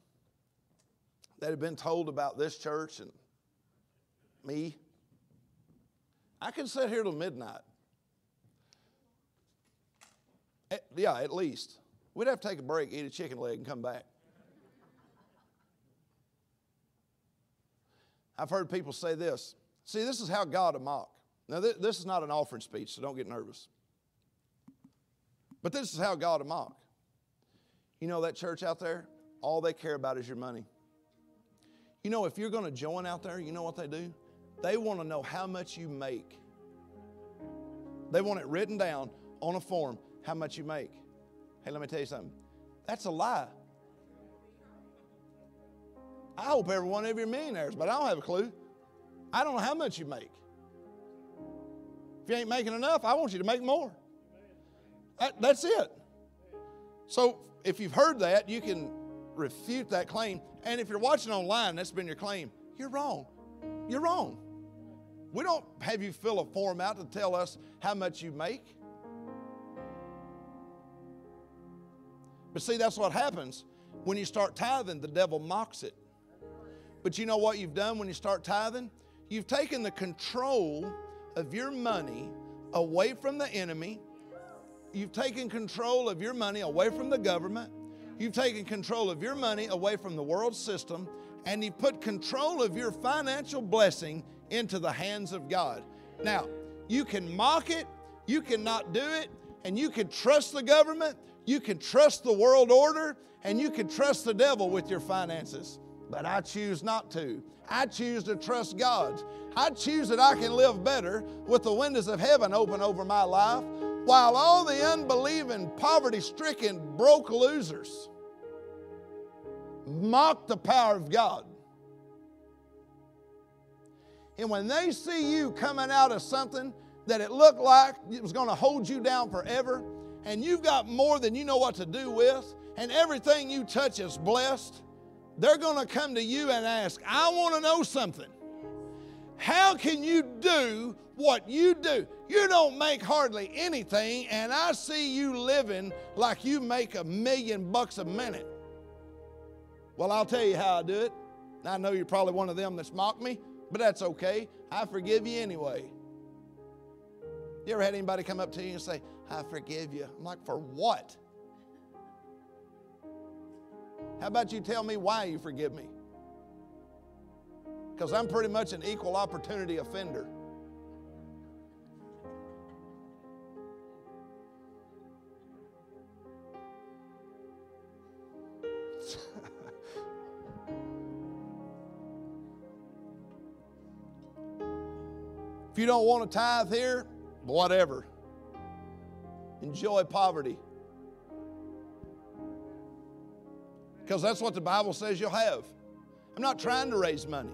that had been told about this church and me, I could sit here till midnight. At, yeah, at least. We'd have to take a break, eat a chicken leg, and come back. I've heard people say this. See, this is how God will mock. Now, th- this is not an offering speech, so don't get nervous. But this is how God will mock. You know that church out there? All they care about is your money. You know, if you're going to join out there, you know what they do? They want to know how much you make. They want it written down on a form how much you make. Hey, let me tell you something. That's a lie. I hope every one of you are millionaires, but I don't have a clue. I don't know how much you make. If you ain't making enough, I want you to make more. That, that's it. So if you've heard that, you can refute that claim. And if you're watching online, that's been your claim. You're wrong. You're wrong. We don't have you fill a form out to tell us how much you make. But see, that's what happens when you start tithing, the devil mocks it. But you know what you've done when you start tithing? You've taken the control of your money away from the enemy. You've taken control of your money away from the government. You've taken control of your money away from the world system. And you've put control of your financial blessing into the hands of God. Now, you can mock it, you cannot do it, and you can trust the government, you can trust the world order, and you can trust the devil with your finances. But I choose not to. I choose to trust God. I choose that I can live better with the windows of heaven open over my life while all the unbelieving, poverty stricken, broke losers mock the power of God. And when they see you coming out of something that it looked like it was going to hold you down forever, and you've got more than you know what to do with, and everything you touch is blessed, they're going to come to you and ask, I want to know something. How can you do what you do? You don't make hardly anything, and I see you living like you make a million bucks a minute. Well, I'll tell you how I do it. I know you're probably one of them that's mocked me, but that's okay. I forgive you anyway. You ever had anybody come up to you and say, I forgive you? I'm like, for what? How about you tell me why you forgive me? Because I'm pretty much an equal opportunity offender. If you don't want to tithe here, whatever. Enjoy poverty. Because that's what the Bible says you'll have. I'm not trying to raise money.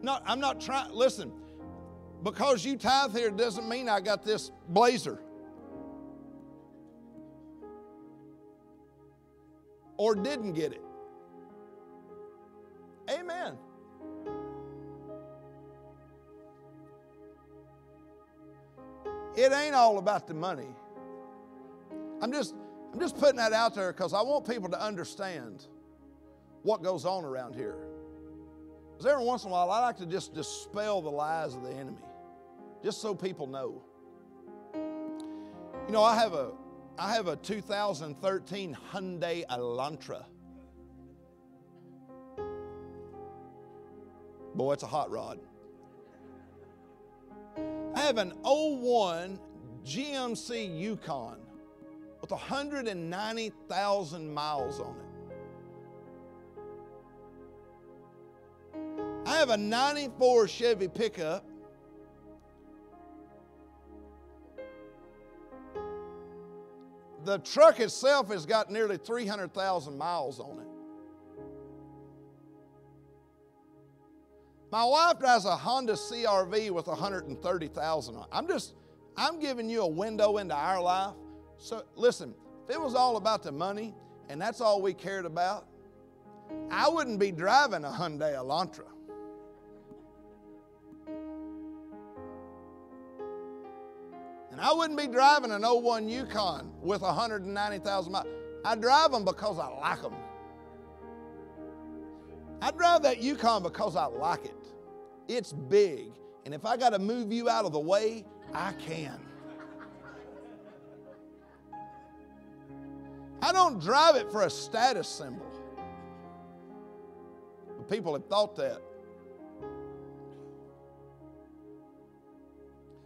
Not, I'm not trying, listen, because you tithe here doesn't mean I got this blazer. Or didn't get it. Amen. It ain't all about the money. I'm just I'm just putting that out there because I want people to understand what goes on around here. Because every once in a while, I like to just dispel the lies of the enemy, just so people know. You know, I have a I have a 2013 Hyundai Elantra. Boy, it's a hot rod. I have an 01 GMC Yukon with 190,000 miles on it. I have a 94 Chevy pickup. The truck itself has got nearly 300,000 miles on it. My wife drives a Honda CRV with 130,000 on it. I'm just, I'm giving you a window into our life. So listen, if it was all about the money and that's all we cared about, I wouldn't be driving a Hyundai Elantra. And I wouldn't be driving an 01 Yukon with 190,000 miles. I drive them because I like them. I drive that Yukon because I like it. It's big. And if I got to move you out of the way, I can. I don't drive it for a status symbol. But people have thought that.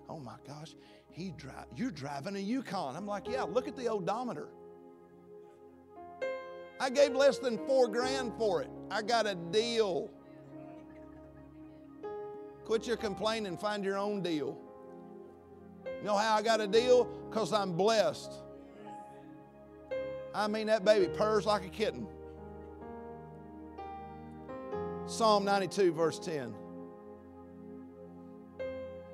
Oh my gosh, he drive, you're driving a Yukon. I'm like, yeah, look at the odometer. I gave less than four grand for it. I got a deal. Quit your complaining, find your own deal. You know how I got a deal? Because I'm blessed. I mean, that baby purrs like a kitten. Psalm 92, verse 10.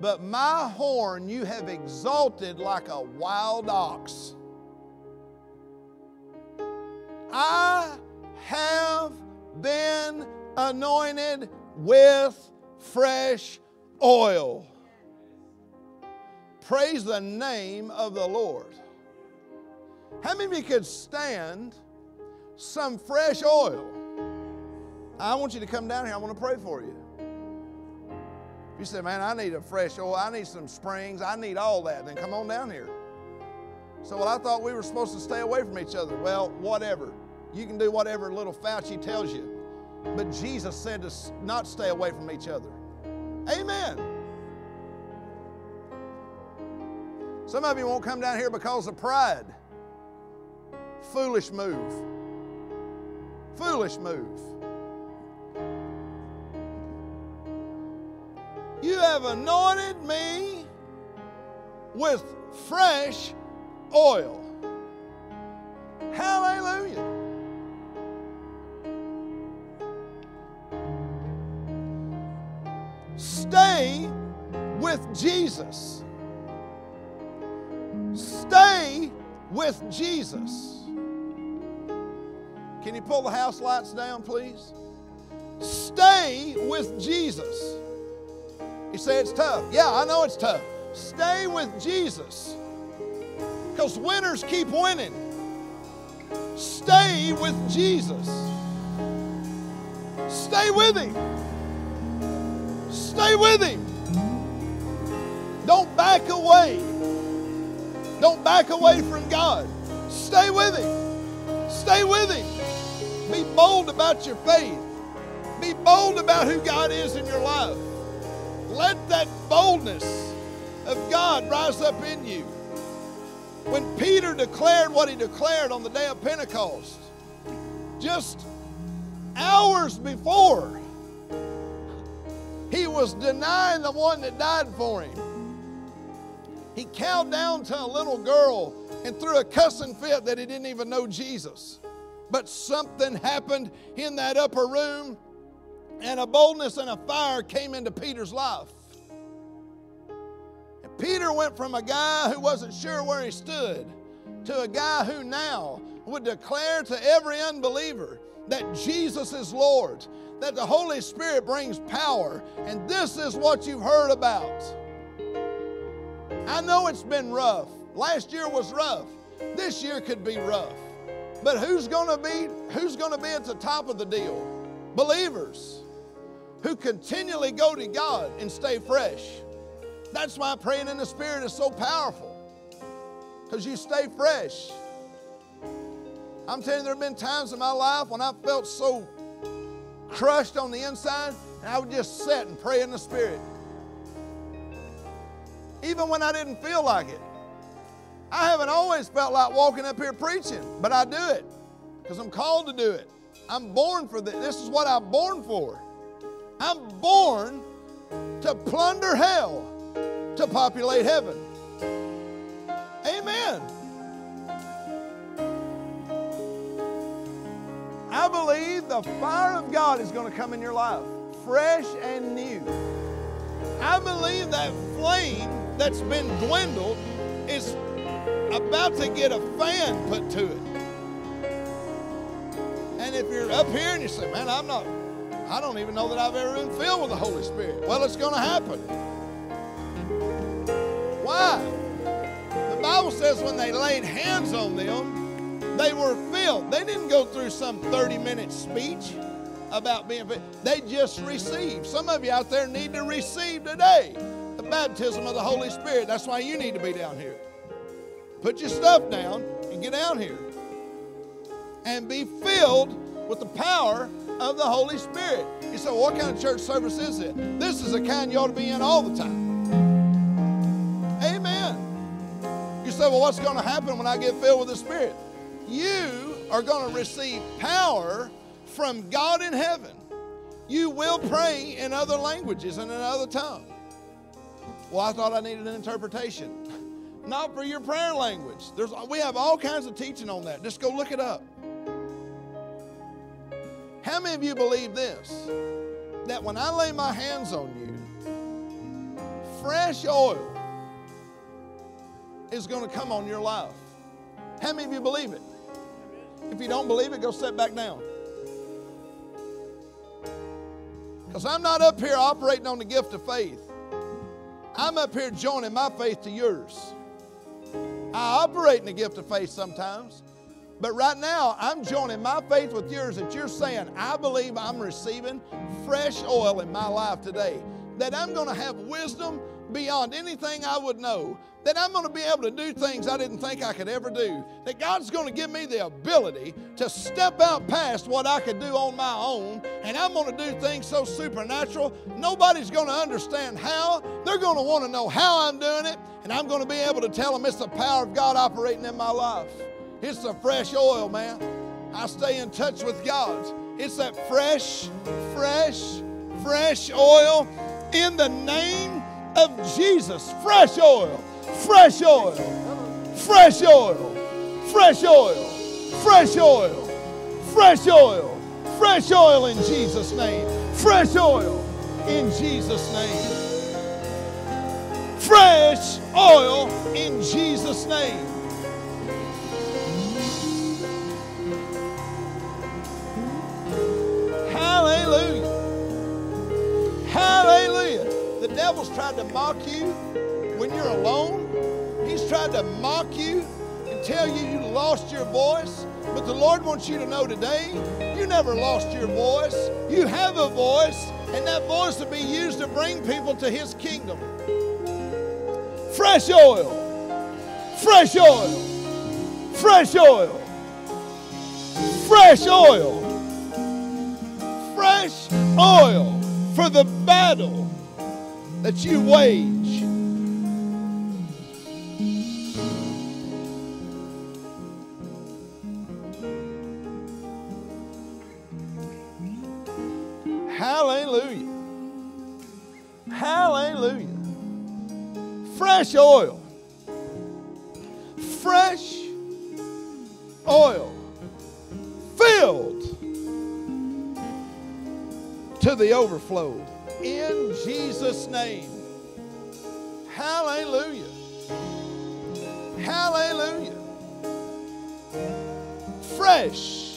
But my horn you have exalted like a wild ox. I have been anointed with fresh oil. Praise the name of the Lord. How many of you could stand some fresh oil? I want you to come down here. I want to pray for you. You say, man, I need a fresh oil, I need some springs, I need all that, then come on down here. So, well, I thought we were supposed to stay away from each other. Well, whatever. You can do whatever little Fauci tells you. But Jesus said to not stay away from each other. Amen. Some of you won't come down here because of pride. Foolish move. Foolish move. You have anointed me with fresh oil. Jesus. Stay with Jesus. Can you pull the house lights down, please? Stay with Jesus. You say it's tough. Yeah, I know it's tough. Stay with Jesus. Because winners keep winning. Stay with Jesus. Stay with Him. Stay with Him. Back away. Don't back away from God. Stay with Him. Stay with Him. Be bold about your faith. Be bold about who God is in your life. Let that boldness of God rise up in you. When Peter declared what he declared on the day of Pentecost, just hours before, he was denying the one that died for him. He cowed down to a little girl and threw a cussing fit that he didn't even know Jesus. But something happened in that upper room, and a boldness and a fire came into Peter's life. And Peter went from a guy who wasn't sure where he stood to a guy who now would declare to every unbeliever that Jesus is Lord, that the Holy Spirit brings power, and this is what you've heard about. I know it's been rough. Last year was rough. This year could be rough. But who's going to be who's going to be at the top of the deal? Believers who continually go to God and stay fresh. That's why praying in the Spirit is so powerful. Because you stay fresh. I'm telling you, there have been times in my life when I felt so crushed on the inside, and I would just sit and pray in the Spirit. Even when I didn't feel like it. I haven't always felt like walking up here preaching, but I do it because I'm called to do it. I'm born for this. This is what I'm born for. I'm born to plunder hell to populate heaven. Amen. I believe the fire of God is going to come in your life, fresh and new. I believe that flame that's been dwindled is about to get a fan put to it. And if you're up here and you say, man, I'm not, I don't even know that I've ever been filled with the Holy Spirit. Well, it's going to happen. Why? The Bible says when they laid hands on them, they were filled. They didn't go through some 30 minute speech about being filled. They just received. Some of you out there need to receive today the baptism of the Holy Spirit. That's why you need to be down here. Put your stuff down and get down here. And be filled with the power of the Holy Spirit. You say, well, what kind of church service is it? This is the kind you ought to be in all the time. Amen. You say, well, what's going to happen when I get filled with the Spirit? You are going to receive power from God in heaven You will pray in other languages and in other tongue. Well, I thought I needed an interpretation. Not for your prayer language. There's, we have all kinds of teaching on that. Just go look it up. How many of you believe this? That when I lay my hands on you, fresh oil is going to come on your life. How many of you believe it? If you don't believe it, go sit back down. Because I'm not up here operating on the gift of faith. I'm up here joining my faith to yours. I operate in the gift of faith sometimes. But right now, I'm joining my faith with yours that you're saying, I believe I'm receiving fresh oil in my life today. That I'm going to have wisdom beyond anything I would know. That I'm going to be able to do things I didn't think I could ever do. That God's going to give me the ability to step out past what I could do on my own. And I'm going to do things so supernatural, nobody's going to understand how. They're going to want to know how I'm doing it. And I'm going to be able to tell them it's the power of God operating in my life. It's the fresh oil, man. I stay in touch with God. It's that fresh, fresh, fresh oil in the name of Jesus. Fresh oil, fresh oil, fresh oil, fresh oil, fresh oil, fresh oil, fresh oil in Jesus' name. Fresh oil in Jesus' name. Fresh oil in Jesus' name. Devil's tried to mock you when you're alone. He's tried to mock you and tell you you lost your voice. But the Lord wants you to know today, you never lost your voice. You have a voice, and that voice will be used to bring people to His kingdom. Fresh oil. Fresh oil. Fresh oil. Fresh oil fresh oil for the battle that you wage. Hallelujah. Hallelujah. Fresh oil. Fresh oil. Filled to the overflow. In Jesus' name. Hallelujah. Hallelujah. Fresh.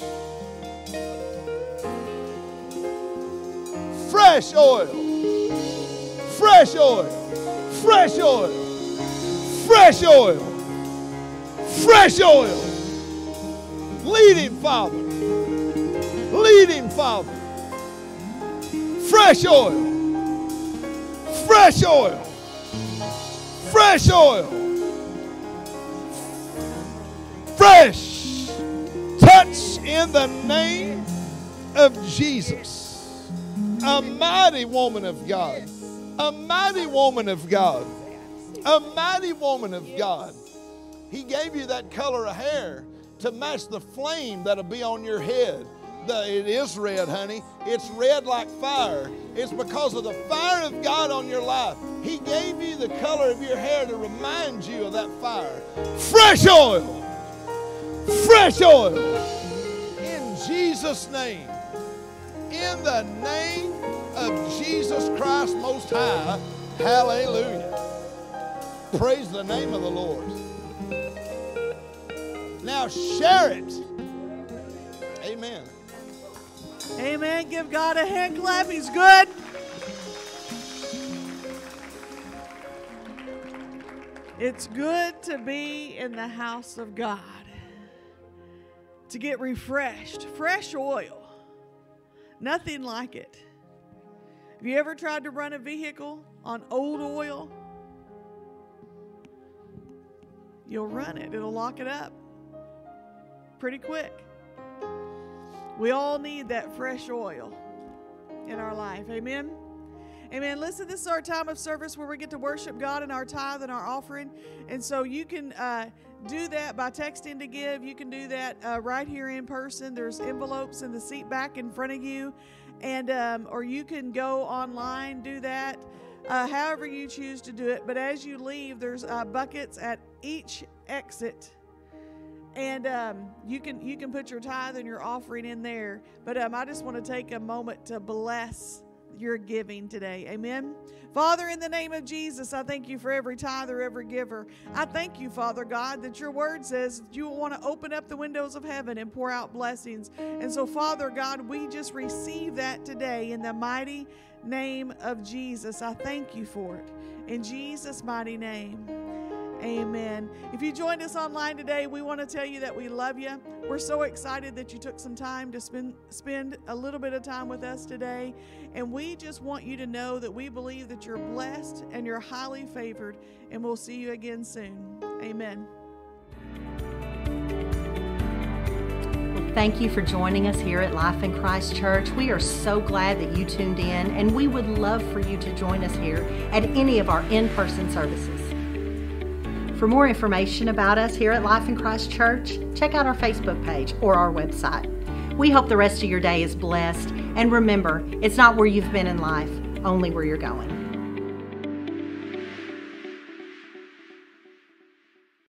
Fresh oil. Fresh oil. Fresh oil. Fresh oil. Fresh oil. Leading Father. Leading Father. Fresh oil. Fresh oil. Fresh oil. Fresh. Touch in the name of Jesus. A mighty woman of God. A mighty woman of God. A mighty woman of God. He gave you that color of hair to match the flame that'll be on your head. The, it is red, honey. It's red like fire. It's because of the fire of God on your life. He gave you the color of your hair to remind you of that fire. Fresh oil. Fresh oil. In Jesus' name. In the name of Jesus Christ Most High. Hallelujah. Praise the name of the Lord. Now share it. Amen. Amen. Give God a hand clap. He's good. It's good to be in the house of God, to get refreshed. Fresh oil. Nothing like it. Have you ever tried to run a vehicle on old oil? You'll run it, it'll lock it up pretty quick. We all need that fresh oil in our life. Amen. Amen. Listen, this is our time of service where we get to worship God in our tithe and our offering. And so you can uh, do that by texting to give. You can do that uh, right here in person. There's envelopes in the seat back in front of you. and um, or you can go online, do that. Uh, however you choose to do it. But as you leave, there's uh, buckets at each exit and um, you can you can put your tithe and your offering in there. But um, I just want to take a moment to bless your giving today. Amen. Father, in the name of Jesus, I thank you for every tither, every giver. I thank you, Father God, that your word says you will want to open up the windows of heaven and pour out blessings. And so, Father God, we just receive that today in the mighty name of Jesus. I thank you for it. In Jesus' mighty name. Amen. If you joined us online today, we want to tell you that we love you. We're so excited that you took some time to spend spend a little bit of time with us today, and we just want you to know that we believe that you're blessed and you're highly favored, and we'll see you again soon. Amen. Thank you for joining us here at Life in Christ Church. We are so glad that you tuned in, and we would love for you to join us here at any of our in person services. For more information about us here at Life in Christ Church, check out our Facebook page or our website. We hope the rest of your day is blessed, and remember, it's not where you've been in life, only where you're going.